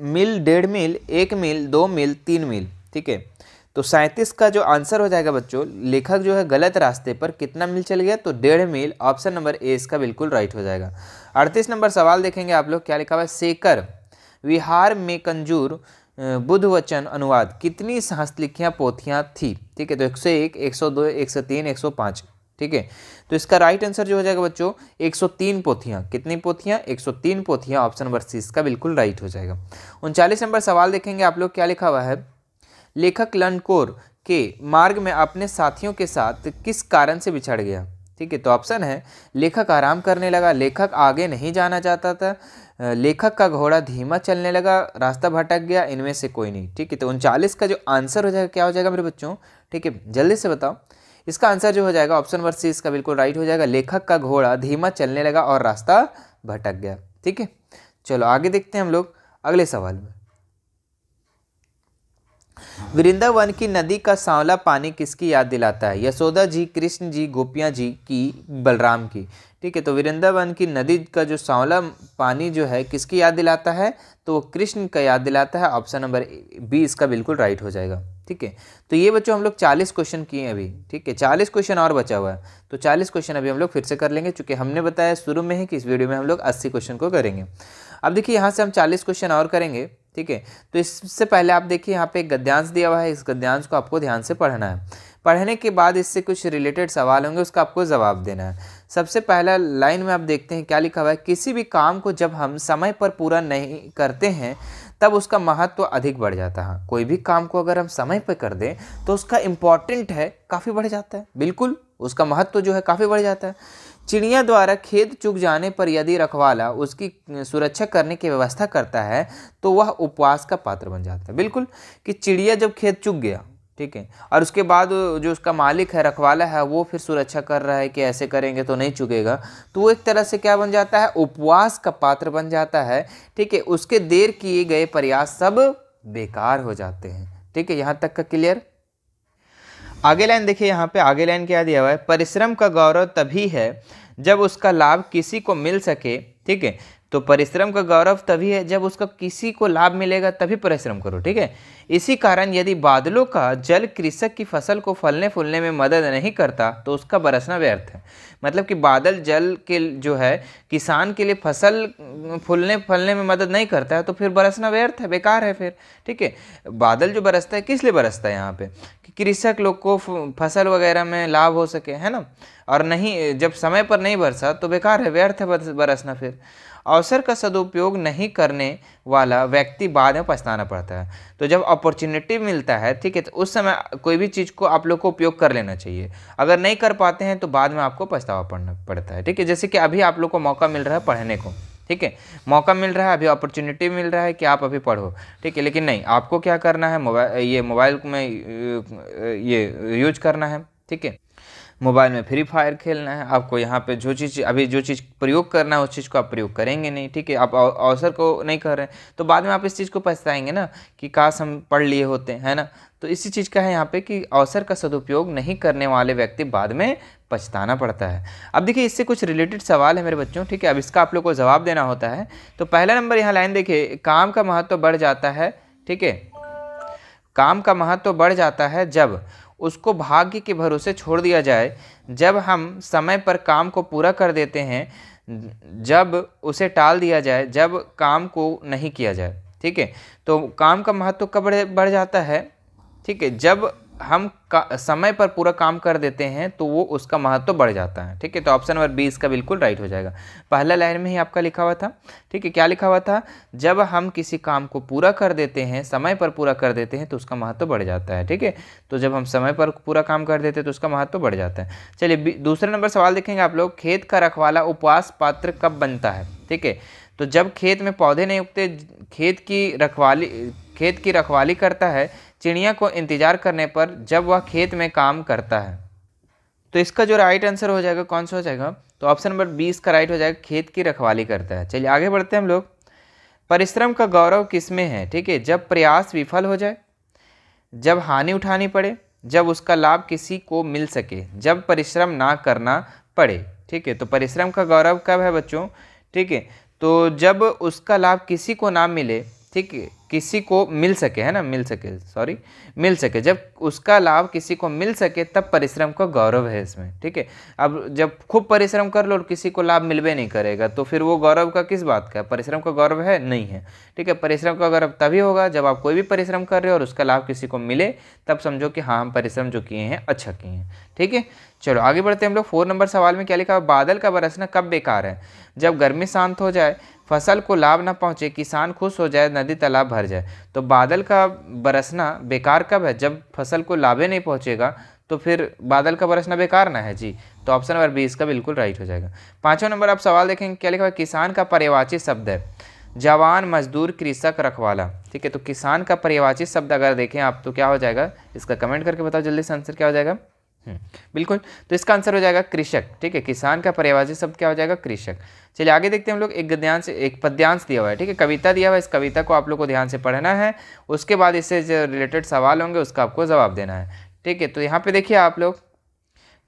मील डेढ़ मील, एक मील, दो मील, तीन मील, ठीक है? तो सैंतीस का जो आंसर हो जाएगा बच्चों, लेखक जो है गलत रास्ते पर कितना मील चल गया? तो डेढ़ मील, ऑप्शन नंबर ए इसका बिल्कुल राइट हो जाएगा। अड़तीस नंबर सवाल देखेंगे आप लोग, क्या लिखा हुआ है? सेकर, विहार में कंजूर बुद्ध वचन अनुवाद, कितनी हस्तलिखियाँ पोथियाँ थी? ठीक है तो एक सौ एक एक सौ दो, एक सौ तीन, एक सौ पाँच। ठीक है? तो इसका राइट आंसर जो हो जाएगा बच्चों 103 पोथियाँ। कितनी पोथियाँ? 103 पोथियाँ ऑप्शन नंबर सी इसका बिल्कुल राइट हो जाएगा। उनचालीस नंबर सवाल देखेंगे, आप लोग क्या लिखा हुआ है? लेखक लनकोर के मार्ग में अपने साथियों के साथ किस कारण से बिछड़ गया? ठीक है तो ऑप्शन है, लेखक आराम करने लगा, लेखक आगे नहीं जाना चाहता था लेखक का घोड़ा धीमा चलने लगा, रास्ता भटक गया, इनमें से कोई नहीं। ठीक है तो उनचालीस का जो आंसर हो जाएगा, क्या हो जाएगा मेरे बच्चों? ठीक है, जल्दी से बताओ। इसका आंसर जो हो जाएगा ऑप्शन नंबर सी, इसका बिल्कुल राइट हो जाएगा। लेखक का घोड़ा धीमा चलने लगा और रास्ता भटक गया। ठीक है? चलो, आगे देखते हैं हम लोग अगले सवाल में। वृंदावन की नदी का सांवला पानी किसकी याद दिलाता है? यशोदा जी, कृष्ण जी, गोपियाँ जी की, बलराम की। ठीक है तो वृंदावन की नदी का जो सांवला पानी जो है, किसकी याद दिलाता है? तो कृष्ण का याद दिलाता है। ऑप्शन नंबर बी, इसका बिल्कुल राइट हो जाएगा। ठीक है? तो ये बच्चों हम लोग चालीस क्वेश्चन किए अभी, ठीक है? चालीस क्वेश्चन और बचा हुआ है। तो चालीस क्वेश्चन अभी हम लोग फिर से कर लेंगे, चूँकि हमने बताया शुरू में ही कि इस वीडियो में हम लोग अस्सी क्वेश्चन को करेंगे। अब देखिए, यहाँ से हम चालीस क्वेश्चन और करेंगे, ठीक है? तो इससे पहले आप देखिए, यहाँ पे एक गद्यांश दिया हुआ है, इस गद्यांश को आपको ध्यान से पढ़ना है। पढ़ने के बाद इससे कुछ रिलेटेड सवाल होंगे, उसका आपको जवाब देना है। सबसे पहला लाइन में आप देखते हैं, क्या लिखा हुआ है? किसी भी काम को जब हम समय पर पूरा नहीं करते हैं तब उसका महत्व अधिक बढ़ जाता है। कोई भी काम को अगर हम समय पर कर दें तो उसका इंपॉर्टेंट है, काफ़ी बढ़ जाता है। बिल्कुल, उसका महत्व जो है, काफ़ी बढ़ जाता है। चिड़िया द्वारा खेत चुग जाने पर यदि रखवाला उसकी सुरक्षा करने की व्यवस्था करता है तो वह उपवास का पात्र बन जाता है। बिल्कुल, कि चिड़िया जब खेत चुग गया ठीक है। और उसके बाद जो उसका मालिक है, रखवाला है, वो फिर सुरक्षा कर रहा है कि ऐसे करेंगे तो नहीं चुकेगा। तो वो एक तरह से क्या बन जाता है? उपवास का पात्र बन जाता है, ठीक है। उसके देर किए गए प्रयास सब बेकार हो जाते हैं। ठीक है, यहाँ तक का क्लियर? आगे लाइन देखिए, यहाँ पे आगे लाइन क्या दिया हुआ है? परिश्रम का गौरव तभी है जब उसका लाभ किसी को मिल सके, ठीक है। तो परिश्रम का गौरव तभी है जब उसका किसी को लाभ मिलेगा, तभी परिश्रम करो, ठीक है? इसी कारण यदि बादलों का जल कृषक की फ़सल को फलने फूलने में मदद नहीं करता तो उसका बरसना व्यर्थ है। मतलब कि बादल जल के जो है, किसान के लिए फ़सल फूलने, फलने में मदद नहीं करता है तो फिर बरसना व्यर्थ है, बेकार है फिर, ठीक है? बादल जो बरसता है, किस लिए बरसता है यहाँ पे? कि कृषक लोग को फ़सल वगैरह में लाभ हो सके, है ना? और नहीं, जब समय पर नहीं बरसा तो बेकार है, व्यर्थ है बरसना फिर। अवसर का सदुपयोग नहीं करने वाला व्यक्ति बाद में पछताना पड़ता है। तो जब अपॉर्चुनिटी मिलता है, ठीक है तो उस समय कोई भी चीज़ को आप लोग को उपयोग कर लेना चाहिए। अगर नहीं कर पाते हैं तो बाद में आपको पछतावा पड़ना पड़ता है, ठीक है। जैसे कि अभी आप लोग को मौका मिल रहा है पढ़ने को, ठीक है। मौका मिल रहा है, अभी अपॉर्चुनिटी मिल रहा है कि आप अभी पढ़ो, ठीक है। लेकिन नहीं, आपको क्या करना है मोबाइल ये मोबाइल में ये यूज़ करना है, ठीक है। मोबाइल में फ्री फायर खेलना है, आपको यहाँ पे जो चीज़, अभी जो चीज़ प्रयोग करना है, उस चीज़ को आप प्रयोग करेंगे नहीं, ठीक है? आप अवसर को नहीं कर रहे हैं। तो बाद में आप इस चीज़ को पछताएँगे ना कि काश हम पढ़ लिए होते, हैं ना? तो इसी चीज़ का है यहाँ पे कि अवसर का सदुपयोग नहीं करने वाले व्यक्ति बाद में पछताना पड़ता है। अब देखिए, इससे कुछ रिलेटेड सवाल है मेरे बच्चों, ठीक है? अब इसका आप लोग को जवाब देना होता है। तो पहला नंबर यहाँ लाइन देखिए, काम का महत्व बढ़ जाता है, ठीक है? काम का महत्व बढ़ जाता है जब उसको भाग्य के भरोसे छोड़ दिया जाए। जब हम समय पर काम को पूरा कर देते हैं, जब उसे टाल दिया जाए, जब काम को नहीं किया जाए, ठीक है? तो काम का महत्व कब बढ़ जाता है? ठीक है, जब हम समय पर पूरा काम कर देते हैं तो वो उसका महत्व तो बढ़ जाता है। ठीक है तो ऑप्शन नंबर बी इसका बिल्कुल राइट हो जाएगा। पहला लाइन में ही आपका लिखा हुआ था। ठीक है, क्या लिखा हुआ था? जब हम किसी काम को पूरा कर देते हैं, समय पर पूरा कर देते हैं तो उसका महत्व तो बढ़ जाता है। ठीक है तो जब हम समय पर पूरा काम कर देते हैं तो उसका महत्व तो बढ़ जाता है। चलिए दूसरे नंबर सवाल देखेंगे आप लोग। खेत का रखवाला उपवास पात्र कब बनता है? ठीक है तो जब खेत में पौधे नहीं उगते, खेत की रखवाली, खेत की रखवाली करता है चिड़िया को इंतज़ार करने पर जब वह खेत में काम करता है। तो इसका जो राइट आंसर हो जाएगा, कौन सा हो जाएगा? तो ऑप्शन नंबर बीस का राइट हो जाएगा, खेत की रखवाली करता है। चलिए आगे बढ़ते हैं हम लोग। परिश्रम का गौरव किसमें है? ठीक है, जब प्रयास विफल हो जाए, जब हानि उठानी पड़े, जब उसका लाभ किसी को मिल सके, जब परिश्रम ना करना पड़े। ठीक है तो परिश्रम का गौरव कब है बच्चों? ठीक है तो जब उसका लाभ किसी को ना मिले, ठीक है किसी को मिल सके है ना? मिल सके सॉरी मिल सके। जब उसका लाभ किसी को मिल सके, तब परिश्रम का गौरव है इसमें, ठीक है? अब जब खूब परिश्रम कर लो और किसी को लाभ मिलवे नहीं करेगा तो फिर वो गौरव का किस बात का परिश्रम का गौरव है? नहीं है, ठीक है? परिश्रम का गौरव तभी होगा जब आप कोई भी परिश्रम कर रहे हो और उसका लाभ किसी को मिले, तब समझो कि हाँ हम परिश्रम जो किए हैं अच्छा किए हैं, ठीक है? चलो, आगे बढ़ते हैं हम लोग। फोर नंबर सवाल में क्या लिखा बादल का बरसना कब बेकार है? जब गर्मी शांत हो जाए, फ़सल को लाभ ना पहुँचे, किसान खुश हो जाए, नदी तालाब भर जाए तो बादल का बरसना बेकार कब है? जब फ़सल को लाभे नहीं पहुंचेगा तो फिर बादल का बरसना बेकार ना है? जी तो ऑप्शन नंबर बी इसका बिल्कुल राइट हो जाएगा। पांचवा नंबर आप सवाल देखेंगे, क्या लिखा हुआ किसान का पर्यवाची शब्द है। जवान, मजदूर, कृषक, रखवाला। ठीक है तो किसान का पर्यवाची शब्द अगर देखें आप तो क्या हो जाएगा? इसका कमेंट करके बताओ जल्दी से आंसर क्या हो जाएगा? बिल्कुल। तो इसका आंसर हो जाएगा कृषक, ठीक है? किसान का पर्यावाची शब्द क्या हो जाएगा? कृषक। चलिए, आगे देखते हैं हम लोग। एक गद्यांश एक पद्यांश दिया हुआ है, ठीक है? कविता दिया हुआ है, इस कविता को आप लोग को ध्यान से पढ़ना है। उसके बाद इससे जो रिलेटेड सवाल होंगे, उसका आपको जवाब देना है, ठीक है? तो यहाँ पे देखिए आप लोग,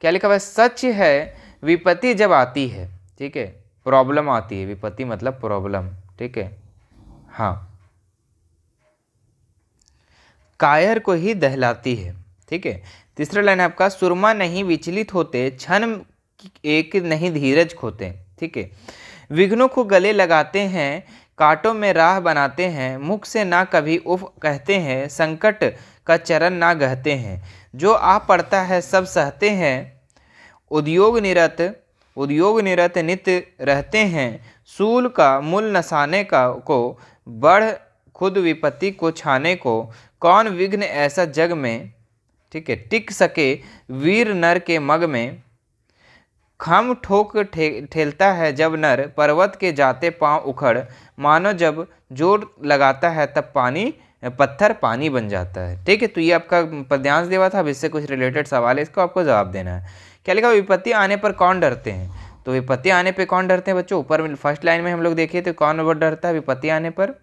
क्या लिखा हुआ है? सच है, विपत्ति जब आती है, ठीक है? प्रॉब्लम आती है, विपत्ति मतलब प्रॉब्लम, ठीक है? हाँ। कायर को ही दहलाती है, ठीक है? तीसरा लाइन है आपका, सुरमा नहीं विचलित होते क्षण एक नहीं धीरज खोते। ठीक है? विघ्नों को गले लगाते हैं, कांटों में राह बनाते हैं, मुख से ना कभी उफ कहते हैं, संकट का चरण ना गहते हैं। जो आ पढ़ता है सब सहते हैं। उद्योग निरत उद्योग निरत नित्य रहते हैं। सूल का, मूल नसाने का, को, बढ़ खुद विपत्ति को छाने को। कौन विघ्न ऐसा जग में? ठीक है, टिक सके वीर नर के मग में। खम ठोक ठेलता है जब नर, पर्वत के जाते पाँव उखड़। मानो जब ज़ोर लगाता है तब पानी, पत्थर पानी बन जाता है। ठीक है तो ये आपका पद्यांश देवा था, अब इससे कुछ रिलेटेड सवाल है, इसको आपको जवाब देना है। क्या लिखा, विपत्ति आने पर कौन डरते हैं? तो विपत्ति आने पर कौन डरते हैं बच्चों? ऊपर फ़र्स्ट लाइन में हम लोग देखे तो कौन डरता है विपत्ति आने पर?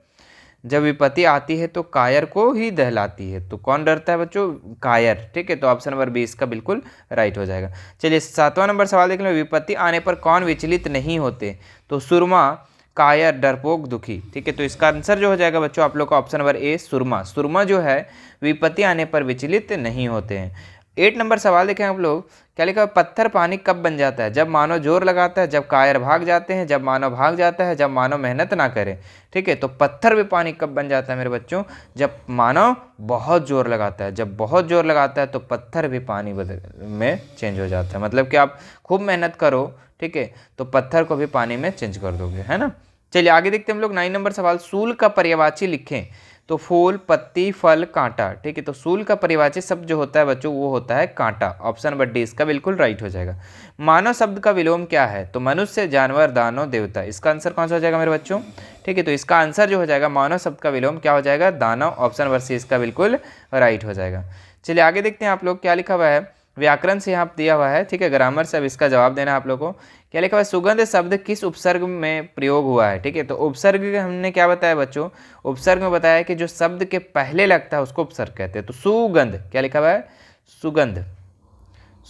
जब विपत्ति आती है तो कायर को ही दहलाती है। तो कौन डरता है बच्चों? कायर, ठीक है? तो ऑप्शन नंबर बी इसका बिल्कुल राइट हो जाएगा। चलिए, सातवां नंबर सवाल देख लो। विपत्ति आने पर कौन विचलित नहीं होते? तो सुरमा, कायर, डरपोक, दुखी, ठीक है? तो इसका आंसर जो हो जाएगा बच्चों, आप लोग का ऑप्शन नंबर ए सुरमा। सुरमा जो है, विपत्ति आने पर विचलित नहीं होते हैं। एट नंबर सवाल देखें आप लोग, क्या लिखा पत्थर पानी कब बन जाता है? जब मानव ज़ोर लगाता है, जब कायर भाग जाते हैं, जब मानव भाग जाता है, जब मानव मेहनत ना करे, ठीक है? तो पत्थर भी पानी कब बन जाता है मेरे बच्चों? जब मानव बहुत ज़ोर लगाता है, जब बहुत ज़ोर लगाता है तो पत्थर भी पानी में चेंज हो जाता है। मतलब कि आप खूब मेहनत करो, ठीक है? तो पत्थर को भी पानी में चेंज कर दोगे, है ना? चलिए, आगे देखते हैं हम लोग नाइन नंबर सवाल, सूल का पर्यावाची लिखें। तो फूल, पत्ती, फल, कांटा, ठीक है? तो सूल का परिवाचित शब्द जो होता है बच्चों, वो होता है कांटा। ऑप्शन नंबर डी इसका बिल्कुल राइट हो जाएगा। मानव शब्द का विलोम क्या है? तो मनुष्य, जानवर, दानव, देवता। इसका आंसर कौन सा हो जाएगा मेरे बच्चों? ठीक है तो इसका आंसर जो हो जाएगा, मानव शब्द का विलोम क्या हो जाएगा? दानव। ऑप्शन नंबर सी इसका बिल्कुल राइट हो जाएगा। चलिए, आगे देखते हैं आप लोग क्या लिखा हुआ है। व्याकरण से यहाँ दिया हुआ है, ठीक है? ग्रामर से अब इसका जवाब देना आप लोगों को। क्या लिखा हुआ है? सुगंध शब्द किस उपसर्ग में प्रयोग हुआ है, ठीक है? तो उपसर्ग हमने क्या बताया बच्चों? उपसर्ग में बताया कि जो शब्द के पहले लगता है उसको उपसर्ग कहते हैं। तो सुगंध, क्या लिखा हुआ है? सुगंध।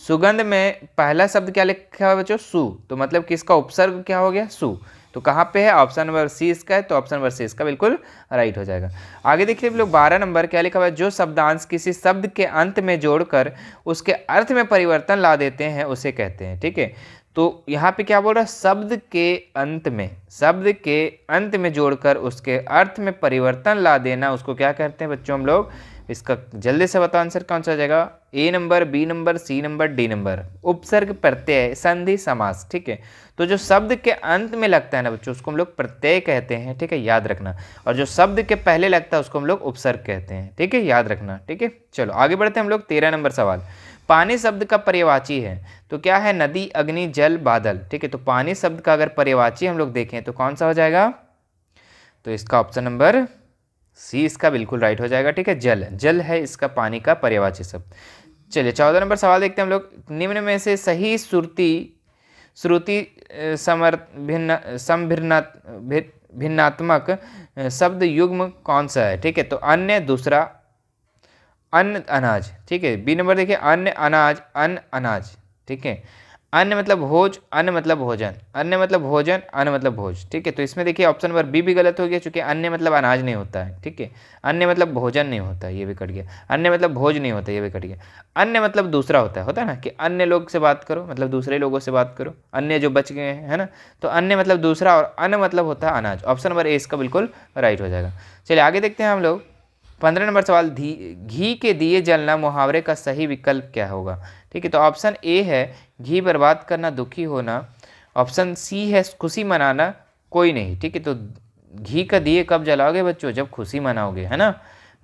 सुगंध में पहला शब्द क्या लिखा हुआ है बच्चों? सु। तो मतलब किसका उपसर्ग क्या हो गया? सु। तो कहाँ पे है? ऑप्शन नंबर सी इसका है तो ऑप्शन नंबर सी इसका बिल्कुल राइट हो जाएगा। आगे देखिए, हम लोग बारह नंबर क्या लिखा हुआ है? जो शब्दांश किसी शब्द के अंत में जोड़कर उसके अर्थ में परिवर्तन ला देते हैं, उसे कहते हैं, ठीक है? तो यहाँ पे क्या बोल रहा है? शब्द के अंत में, शब्द के अंत में जोड़कर उसके अर्थ में परिवर्तन ला देना, उसको क्या कहते हैं बच्चों हम लोग? इसका जल्दी से बताओ आंसर कौन सा जाएगा? A number B number C number D number उपसर्ग प्रत्यय, संधि, समास, ठीक है? तो जो शब्द के अंत में लगता है ना बच्चों, उसको हम लोग प्रत्यय कहते हैं, ठीक है, याद रखना। और जो शब्द के पहले लगता है, उसको हम लोग उपसर्ग कहते हैं, ठीक है, याद रखना, ठीक है। चलो, आगे बढ़ते हैं हम लोग, तेरह नंबर सवाल। पानी शब्द का पर्यवाची है तो क्या है नदी, अग्नि, जल, बादल, ठीक है? तो पानी शब्द का अगर पर्यवाची हम लोग देखें तो कौन सा हो जाएगा? तो इसका ऑप्शन नंबर सी, इसका बिल्कुल राइट हो जाएगा, ठीक है, जल। जल है इसका पानी का पर्यवाची शब्द। चलिए, चौदह नंबर सवाल देखते हैं हम लोग। निम्न में से सही श्रुति श्रुति समर भिन्न समभिन्ना भिन्नात्मक शब्द युग्म कौन सा है? ठीक है तो अन्य, दूसरा, अन्य अनाज। ठीक है, बी नंबर देखिए, अन्य अनाज अन्न अनाज। ठीक है अन्न मतलब भोज अन्न मतलब भोजन अन्य मतलब भोजन अन्न मतलब भोज ठीक है तो इसमें देखिए ऑप्शन नंबर बी भी गलत हो गया चूँकि अन्य मतलब अनाज नहीं होता है ठीक है अन्य मतलब भोजन नहीं होता है ये भी कट गया अन्य मतलब भोज नहीं होता ये भी कट गया अन्य मतलब दूसरा होता है होता है ना कि अन्य लोग से बात करो मतलब दूसरे लोगों से बात करो अन्य जो बच गए हैं है ना तो अन्य मतलब दूसरा और अन्य मतलब होता है अनाज ऑप्शन नंबर ए इसका बिल्कुल राइट हो जाएगा चलिए आगे देखते हैं हम लोग पंद्रह नंबर सवाल घी के दिए जलना मुहावरे का सही विकल्प क्या होगा ठीक है तो ऑप्शन ए है, घी बर्बाद करना दुखी होना। ऑप्शन सी है, खुशी मनाना कोई नहीं, ठीक है तो घी का दिए कब जलाओगे बच्चों? जब खुशी मनाओगे, है ना?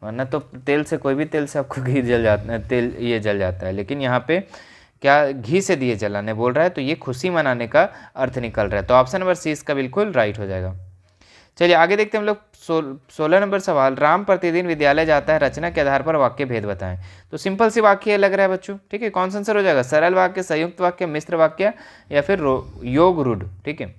वरना तो तेल से, कोई भी तेल से आपको घी जल जाता है, तेल ये जल जाता है। लेकिन यहाँ पे क्या घी से दिए जलाने बोल रहा है तो ये खुशी मनाने का अर्थ निकल रहा है। तो ऑप्शन नंबर सी इसका बिल्कुल राइट हो जाएगा। चलिए, आगे देखते हैं हम लोग। सोलह नंबर सवाल, राम प्रतिदिन विद्यालय जाता है रचना के आधार पर वाक्य भेद बताएँ। तो सिंपल सी वाक्य लग रहा है बच्चों, ठीक है? कौन सा आंसर हो जाएगा? सरल वाक्य, संयुक्त वाक्य, मिश्र वाक्य या फिर योग रूढ़, ठीक है?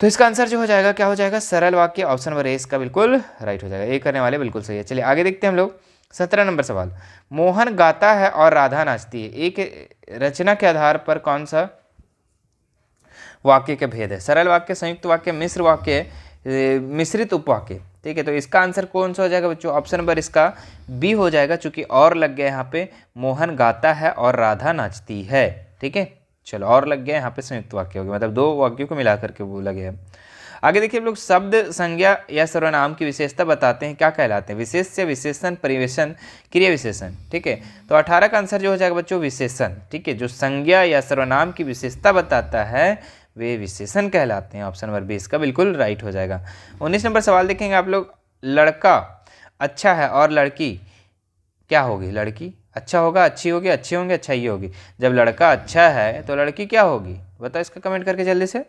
तो इसका आंसर जो हो जाएगा, क्या हो जाएगा? सरल वाक्य, ऑप्शन नंबर ए इसका बिल्कुल राइट हो जाएगा। ए करने वाले बिल्कुल सही है। चलिए, आगे देखते हैं हम लोग। सत्रह नंबर सवाल, मोहन गाता है और राधा नाचती है। एक रचना के आधार पर कौन सा वाक्य के भेद है? सरल वाक्य, संयुक्त वाक्य, मिश्र वाक्य मिश्रित उपवाक्य ठीक है तो इसका आंसर कौन सा हो जाएगा बच्चों? ऑप्शन नंबर इसका बी हो जाएगा, चूँकि और लग गया यहाँ पे। मोहन गाता है और राधा नाचती है। ठीक है? चलो, और लग गया यहाँ पे संयुक्त वाक्य हो गया। मतलब दो वाक्यों को मिला करके बोला गया आगे देखिए, हम लोग शब्द संज्ञा या सर्वनाम की विशेषता बताते हैं, क्या कहलाते हैं? विशेष से विशेषण, परिवेशन, क्रिया विशेषण। ठीक है? तो अठारह का आंसर जो हो जाएगा बच्चों, विशेषण। ठीक है? जो संज्ञा या सर्वनाम की विशेषता बताता है वे विशेषण कहलाते हैं। ऑप्शन नंबर बी, इसका बिल्कुल राइट हो जाएगा। उन्नीस नंबर सवाल देखेंगे आप लोग। लड़का अच्छा है और लड़की क्या होगी? लड़की अच्छा होगा, अच्छी होगी, अच्छी होंगे अच्छा ही होगी। जब लड़का अच्छा है तो लड़की क्या होगी? बताओ इसका कमेंट करके जल्दी से।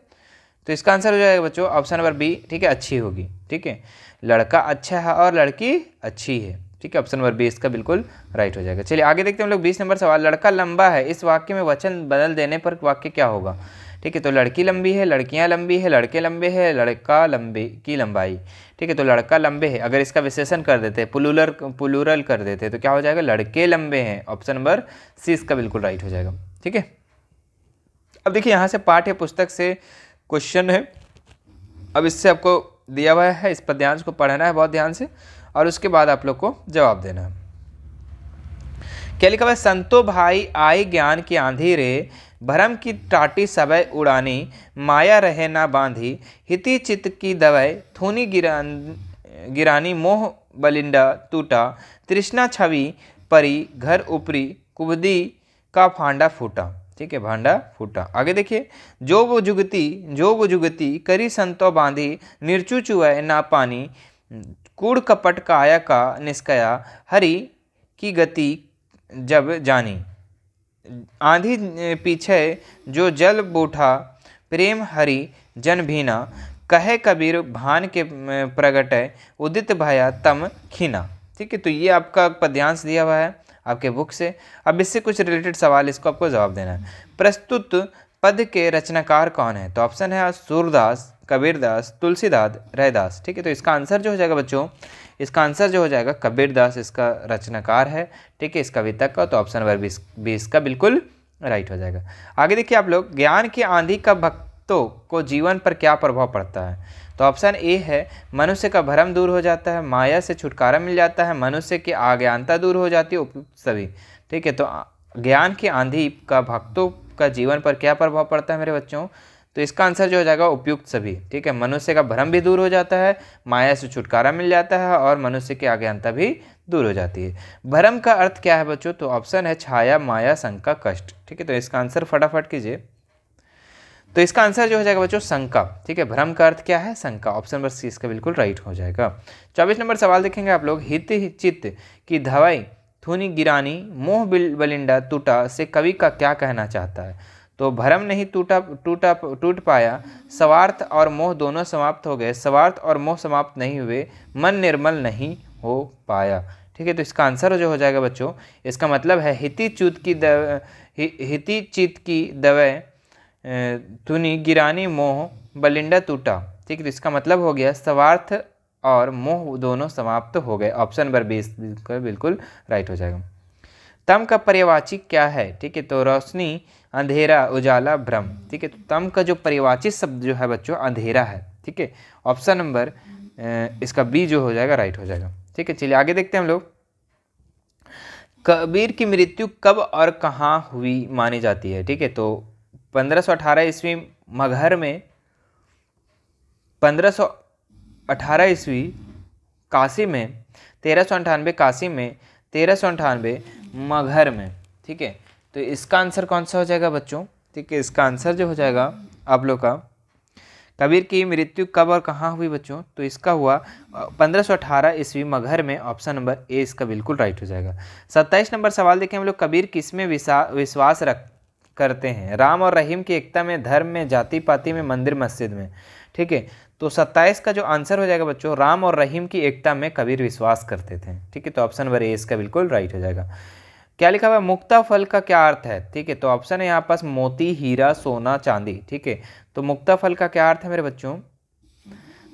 तो इसका आंसर हो जाएगा बच्चों ऑप्शन नंबर बी ठीक है, अच्छी होगी, ठीक है। लड़का अच्छा है और लड़की अच्छी है, ठीक है ऑप्शन नंबर बी इसका बिल्कुल राइट हो जाएगा। चलिए, आगे देखते हैं हम लोग, बीस नंबर सवाल। लड़का लंबा है, इस वाक्य में वचन बदल देने पर वाक्य क्या होगा? ठीक है तो लड़की लंबी है, लड़कियाँ लंबी है, लड़के लंबे हैं, लड़का लंबे की लंबाई। ठीक है तो लड़का लंबे है, अगर इसका विशेषण कर देते हैं पुलुलर पुलुरल कर देते तो क्या हो जाएगा? लड़के लंबे हैं ऑप्शन नंबर सी इसका बिल्कुल राइट हो जाएगा। ठीक है? अब देखिए, यहाँ से पाठ्य पुस्तक से क्वेश्चन है। अब इससे आपको दिया हुआ है, इस ध्यान को पढ़ना है बहुत ध्यान से, और उसके बाद आप लोग को जवाब देना है। क्या लिखा हुआ है? संतो भाई आई ज्ञान की आंधी रे भरम की टाटी सबय उड़ानी, माया रहे ना बांधी, हिति चित्त की दवय थूनी गिरान, गिरानी, मोह बलिंडा टूटा, तृष्णा छवि परी, घर ऊपरी कुबदी का फांडा फूटा। ठीक है, भांडा फूटा। आगे देखिए, जो वो जुगती, जो वो जुगती, करी संतो बांधी, निर्चु चुवय ना पानी, कूड़ कपट काया का निष्कया हरि की गति जब जानी। आंधी पीछे जो जल बूठा, प्रेम हरि जन भीना, कहे कबीर भान के प्रगट, उदित भया तम खीना। ठीक है तो ये आपका पद्यांश दिया हुआ है, आपके बुक से। अब इससे कुछ रिलेटेड सवाल, इसको आपको जवाब देना है। प्रस्तुत पद के रचनाकार कौन है? तो ऑप्शन है सूरदास, कबीरदास, तुलसीदास, रैदास। ठीक है तो इसका आंसर जो हो जाएगा बच्चों इसका आंसर जो हो जाएगा कबीरदास इसका रचनाकार है। ठीक है इस कविता का तो ऑप्शन नंबर बीस बीस का बिल्कुल राइट हो जाएगा। आगे देखिए आप लोग, ज्ञान की आंधी का भक्तों को जीवन पर क्या प्रभाव पड़ता है? तो ऑप्शन ए है, मनुष्य का भरम दूर हो जाता है, माया से छुटकारा मिल जाता है, मनुष्य की आज्ञानता दूर हो जाती है सभी। ठीक है तो ज्ञान की आंधी का भक्तों का जीवन पर क्या प्रभाव पड़ता है मेरे बच्चों? तो इसका आंसर जो हो जाएगा उपयुक्त सभी, ठीक है? मनुष्य का भ्रम भी दूर हो जाता है, माया से छुटकारा मिल जाता है और मनुष्य की अज्ञानता भी दूर हो जाती है। भ्रम का अर्थ क्या है बच्चों? तो ऑप्शन है छाया, माया, शंका, कष्ट, ठीक है? तो इसका आंसर फटाफट कीजिए। तो इसका आंसर जो हो जाएगा बच्चों, शंका, ठीक है? भ्रम का अर्थ क्या है? शंका ऑप्शन नंबर सी इसका बिल्कुल राइट हो जाएगा। चौबीस नंबर सवाल देखेंगे आप लोग। हित चित्त की धवाई थूनी गिरानी, मोह बलिंडा टूटा से कवि का क्या कहना चाहता है? तो भरम नहीं टूटा टूटा, टूट पाया। स्वार्थ और मोह दोनों समाप्त हो गए। स्वार्थ और मोह समाप्त नहीं हुए। मन निर्मल नहीं हो पाया। ठीक है तो इसका आंसर जो हो जाएगा बच्चों, इसका मतलब है हिति चूत की दव हिति चित की दवे तुनी गिरानी मोह बलिंडा टूटा ठीक है तो इसका मतलब हो गया स्वार्थ और मोह दोनों समाप्त हो गए। ऑप्शन नंबर बीस बिल्कुल राइट हो जाएगा। तम का पर्यवाची क्या है? ठीक है तो रोशनी अंधेरा, उजाला, भ्रम। ठीक है तो तम का जो पर्यवाची शब्द जो है बच्चों, अंधेरा है। ठीक है ऑप्शन नंबर इसका बी जो हो जाएगा राइट हो जाएगा। ठीक है, चलिए आगे देखते हैं हम लोग। कबीर की मृत्यु कब और कहाँ हुई मानी जाती है? ठीक है तो 1518 ईस्वी मगहर में 1518 ईस्वी काशी में, तेरह काशी में, तेरह मगहर में। ठीक है तो इसका आंसर कौन सा हो जाएगा बच्चों? ठीक है, इसका आंसर जो हो जाएगा आप लोग का, कबीर की मृत्यु कब और कहाँ हुई बच्चों? तो इसका हुआ 1518 ईस्वी मगहर में, ऑप्शन नंबर ए इसका बिल्कुल राइट हो जाएगा। 27 नंबर सवाल देखें हम लोग, कबीर किसमें विश्वास रख, करते हैं? राम और रहीम की एकता में, धर्म में जाति पाति में, मंदिर, मस्जिद में। ठीक है तो 27 का जो आंसर हो जाएगा बच्चों, राम और रहीम की एकता में कबीर विश्वास करते थे। ठीक है तो ऑप्शन नंबर ए इसका बिल्कुल राइट हो जाएगा। क्या लिखा हुआ है? मुक्ता फल का क्या अर्थ है? ठीक है तो ऑप्शन है यहाँ पास मोती, हीरा, सोना, चांदी, ठीक है? तो मुक्ता फल का क्या अर्थ है मेरे बच्चों?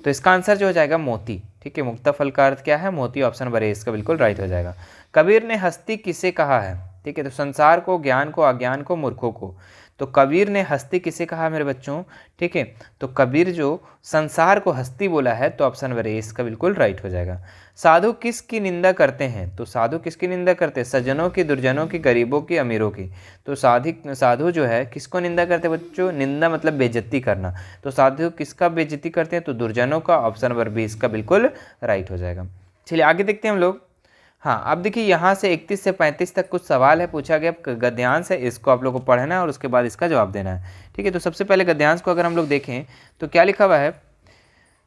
तो इसका आंसर जो हो जाएगा मोती, ठीक है? मुक्ता फल का अर्थ क्या है? मोती ऑप्शन नंबर ए इसका बिल्कुल राइट हो जाएगा। कबीर ने हस्ती किसे कहा है? ठीक है तो संसार को, ज्ञान को, अज्ञान को, मूर्खों को। तो कबीर ने हस्ती किसे कहा मेरे बच्चों? ठीक है तो कबीर जो संसार को हस्ती बोला है तो ऑप्शन नंबर ए इसका बिल्कुल राइट हो जाएगा। साधु किसकी निंदा करते हैं? तो साधु किसकी निंदा करते हैं? सज्जनों की, दुर्जनों की, गरीबों की, अमीरों की। तो साधिक साधु जो है, किसको निंदा करते हैं बच्चों? निंदा मतलब बेजती करना। तो साधु किसका बेजती करते हैं? तो दुर्जनों का ऑप्शन नंबर बी इसका बिल्कुल राइट हो जाएगा। चलिए, आगे देखते हैं हम लोग। हाँ अब देखिए यहाँ से 31 से 35 तक कुछ सवाल है, पूछा गया। गद्यांश है, इसको आप लोग को पढ़ना है और उसके बाद इसका जवाब देना है। ठीक है तो सबसे पहले गद्यांश को अगर हम लोग देखें तो क्या लिखा हुआ है?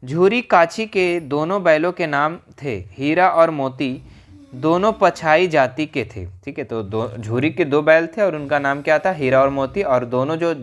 झूरी काछी के दोनों बैलों के नाम थे, हीरा और मोती, दोनों पछाई जाति के थे। ठीक है तो दो, झूरी के दो बैल थे और उनका नाम क्या था? हीरा और मोती, और दोनों जो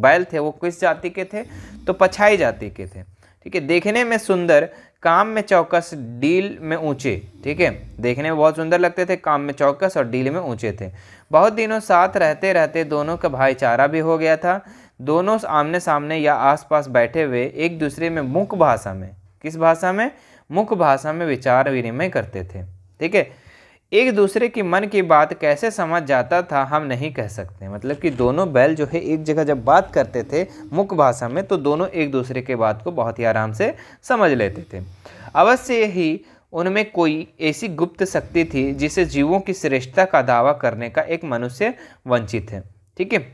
बैल थे वो किस जाति के थे? तो पछाई जाति के थे। ठीक है, देखने में सुंदर काम में चौकस डील में ऊँचे, ठीक है? देखने में बहुत सुंदर लगते थे, काम में चौकस और डील में ऊँचे थे। बहुत दिनों साथ रहते रहते दोनों का भाईचारा भी हो गया था। दोनों आमने सामने या आसपास बैठे हुए एक दूसरे में मुख भाषा में, किस भाषा में? मुख भाषा में विचार विनिमय करते थे, ठीक है? एक दूसरे की मन की बात कैसे समझ जाता था हम नहीं कह सकते। मतलब कि दोनों बैल जो है एक जगह जब बात करते थे मुख्य भाषा में तो दोनों एक दूसरे के बात को बहुत ही आराम से समझ लेते थे। अवश्य ही उनमें कोई ऐसी गुप्त शक्ति थी जिसे जीवों की श्रेष्ठता का दावा करने का एक मनुष्य वंचित है। ठीक है?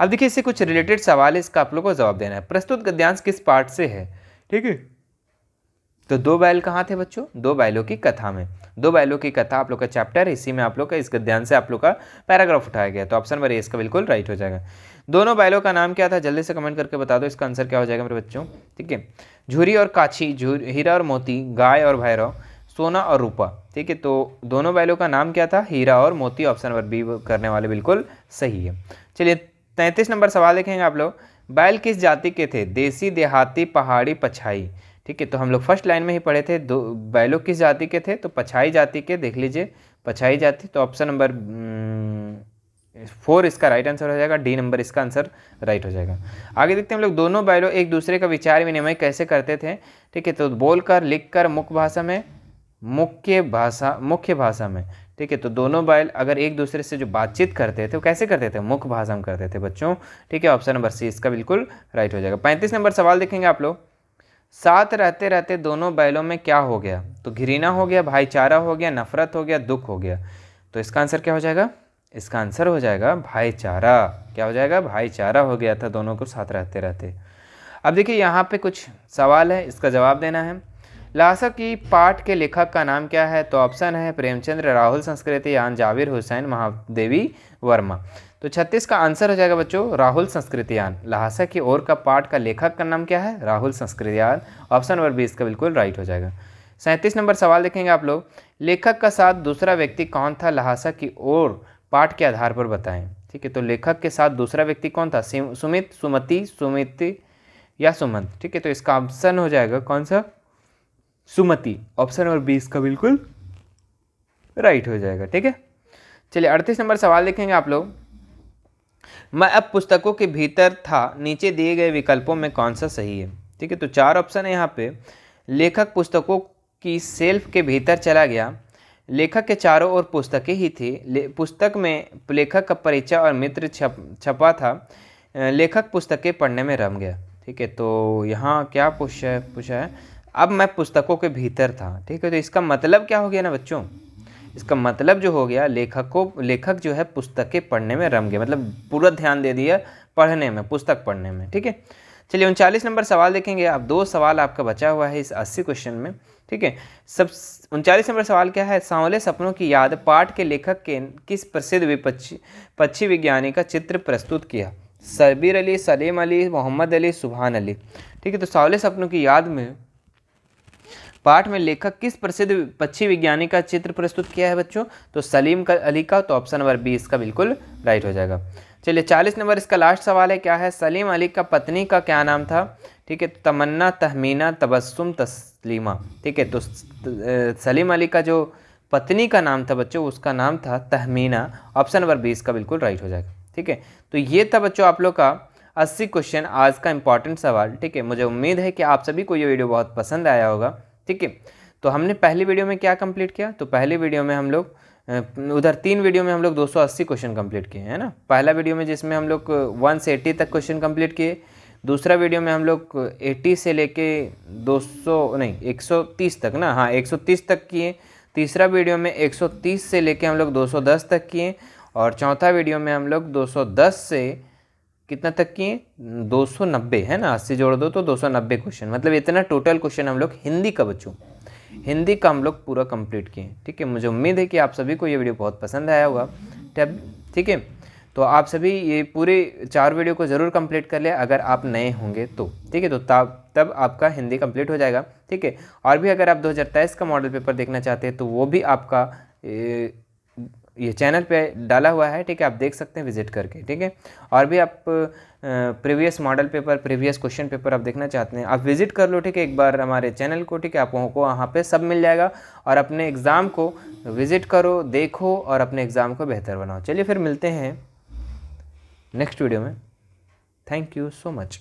अब देखिए, इससे कुछ रिलेटेड सवाल है इसका आप लोग को जवाब देना है। प्रस्तुत गद्यांश किस पार्ट से है? ठीक है? तो दो बैल कहाँ थे बच्चों? दो बैलों की कथा में। दो बैलों की कथा आप लोग का चैप्टर इसी में आप लोग का, इस गद्यान से आप लोग का पैराग्राफ उठाया गया तो ऑप्शन नंबर ए इसका बिल्कुल राइट हो जाएगा। दोनों बैलों का नाम क्या था? जल्दी से कमेंट करके बता दो, इसका आंसर क्या हो जाएगा मेरे बच्चों? ठीक है? झूरी और काछी हीरा और मोती, गाय और भैरव, सोना और रूपा। ठीक है? तो दोनों बैलों का नाम क्या था? हीरा और मोती। ऑप्शन नंबर बी करने वाले बिल्कुल सही है। चलिए, तैंतीस नंबर सवाल देखेंगे आप लोग। बैल किस जाति के थे? देसी, देहाती, पहाड़ी पछाई ठीक है तो हम लोग फ़र्स्ट लाइन में ही पढ़े थे, दो, बैलो किस जाति के थे तो पछाई जाति के, देख लीजिए, पछाई जाति तो ऑप्शन नंबर फोर इसका राइट आंसर हो जाएगा डी नंबर इसका आंसर राइट हो जाएगा। आगे देखते हैं हम लोग, दोनों बैलो एक दूसरे का विचार विनिमय कैसे करते थे, ठीक है तो बोलकर, लिखकर मुख्य भाषा में, मुख्य भाषा मुख्य भाषा में, ठीक है तो दोनों बैल अगर एक दूसरे से जो बातचीत करते थे, वो कैसे करते थे मुख्य भाषा में करते थे, बच्चों, ठीक है ऑप्शन नंबर सी इसका बिल्कुल राइट हो जाएगा। पैंतीस नंबर सवाल देखेंगे आप लोग। साथ रहते रहते दोनों बैलों में क्या हो गया? तो घृणा हो गया, भाईचारा हो गया, नफरत हो गया, दुख हो गया। तो इसका आंसर क्या हो जाएगा? इसका आंसर हो जाएगा भाईचारा। क्या हो जाएगा? भाईचारा हो गया था दोनों को साथ रहते रहते। अब देखिए, यहाँ पे कुछ सवाल है, इसका जवाब देना है। लासा की पाठ के लेखक का नाम क्या है? तो ऑप्शन है प्रेमचंद्र राहुल, संस्कृति यान जाविर हुसैन, महादेवी वर्मा। तो छत्तीस का आंसर हो जाएगा बच्चों, राहुल संस्कृतियान। लहासा की ओर का पाठ का लेखक का नाम क्या है? राहुल संस्कृतियान। ऑप्शन नंबर बीस का बिल्कुल राइट हो जाएगा। सैंतीस नंबर सवाल देखेंगे आप लोग। लेखक का साथ दूसरा व्यक्ति कौन था? लहासा की ओर पाठ के आधार पर बताएँ। ठीक है तो लेखक के साथ दूसरा व्यक्ति कौन था? सुमित, सुमति, सुमिति या सुमंत। ठीक है तो इसका ऑप्शन हो जाएगा कौन सा? सुमति। ऑप्शन नंबर बीस का बिल्कुल राइट हो जाएगा। ठीक है, चलिए अड़तीस नंबर सवाल देखेंगे आप लोग। मैं अब पुस्तकों के भीतर था, नीचे दिए गए विकल्पों में कौन सा सही है? ठीक है तो चार ऑप्शन है यहाँ पे। लेखक पुस्तकों की सेल्फ के भीतर चला गया। लेखक के चारों ओर पुस्तकें ही थी। पुस्तक में लेखक का परिचय और मित्र छप, छपा था। लेखक पुस्तकें पढ़ने में रम गया। ठीक है तो यहाँ क्या पूछा है पूछा है? अब मैं पुस्तकों के भीतर था। ठीक है तो इसका मतलब क्या हो गया ना बच्चों? इसका मतलब जो हो गया, लेखक को लेखक जो है पुस्तकें पढ़ने में रम गए। मतलब पूरा ध्यान दे दिया पढ़ने में, पुस्तक पढ़ने में, ठीक है? चलिए उनचालीस नंबर सवाल देखेंगे। आप दो सवाल आपका बचा हुआ है इस अस्सी क्वेश्चन में, ठीक है? सब उनचालीस नंबर सवाल क्या है? सांवले सपनों की याद, पाठ के लेखक के किस प्रसिद्ध विपक्षी, पक्षी विज्ञानी का चित्र प्रस्तुत किया? सबीर अली, सलीम अली, मोहम्मद अली सुबहान अली, ठीक है? तो सांवले सपनों की याद में पाठ में लेखक किस प्रसिद्ध पक्षी विज्ञानी का चित्र प्रस्तुत किया है बच्चों? तो सलीम का अली का तो ऑप्शन नंबर बी इसका बिल्कुल राइट हो जाएगा। चलिए चालीस नंबर इसका लास्ट सवाल है, क्या है? सलीम अली का पत्नी का क्या नाम था? ठीक है तमन्ना, तहमीना, तबस्सुम, तस्लीमा। ठीक है तो सलीम अली का जो पत्नी का नाम था बच्चों, उसका नाम था तहमीना। ऑप्शन नंबर बी इसका बिल्कुल राइट हो जाएगा। ठीक है तो ये था बच्चों आप लोग का अस्सी क्वेश्चन आज का इंपॉर्टेंट सवाल। ठीक है, मुझे उम्मीद है कि आप सभी को ये वीडियो बहुत पसंद आया होगा। ठीक है? तो हमने पहली वीडियो में क्या कंप्लीट किया? तो पहली वीडियो में हम लोग उधर तीन वीडियो में हम लोग 280 क्वेश्चन कंप्लीट किए, हैं ना? पहला वीडियो में जिसमें हम लोग वन से एट्टी तक क्वेश्चन कंप्लीट किए, दूसरा वीडियो में हम लोग 80 से लेके 200 नहीं 130 तक ना? हाँ 130 तक किए, तीसरा वीडियो में 130 से लेके हम लोग 210 तक किए, और चौथा वीडियो में हम लोग 210 से कितना तक किए 290 है ना? अस्सी जोड़ दो तो 290 क्वेश्चन मतलब इतना टोटल क्वेश्चन हम लोग हिंदी का बच्चों। हिंदी का हम लोग पूरा कंप्लीट किए ठीक है? मुझे उम्मीद है कि आप सभी को ये वीडियो बहुत पसंद आया होगा। ठीक है? तो आप सभी ये पूरे चार वीडियो को ज़रूर कंप्लीट कर ले, अगर आप नए होंगे तो ठीक है? तो तब तब आपका हिंदी कंप्लीट हो जाएगा, ठीक है? और भी अगर आप दो हज़ार तेईस का मॉडल पेपर देखना चाहते हैं तो वो भी आपका ये चैनल पे डाला हुआ है, ठीक है? आप देख सकते हैं, विज़िट करके, ठीक है? और भी आप previous model paper, previous question paper आप देखना चाहते हैं, आप विज़िट कर लो, ठीक है? एक बार हमारे चैनल को, ठीक है? आप को वहाँ पे सब मिल जाएगा और अपने एग्ज़ाम को विज़िट करो, देखो और अपने एग्ज़ाम को बेहतर बनाओ। चलिए फिर मिलते हैं नेक्स्ट वीडियो में। Thank you so much.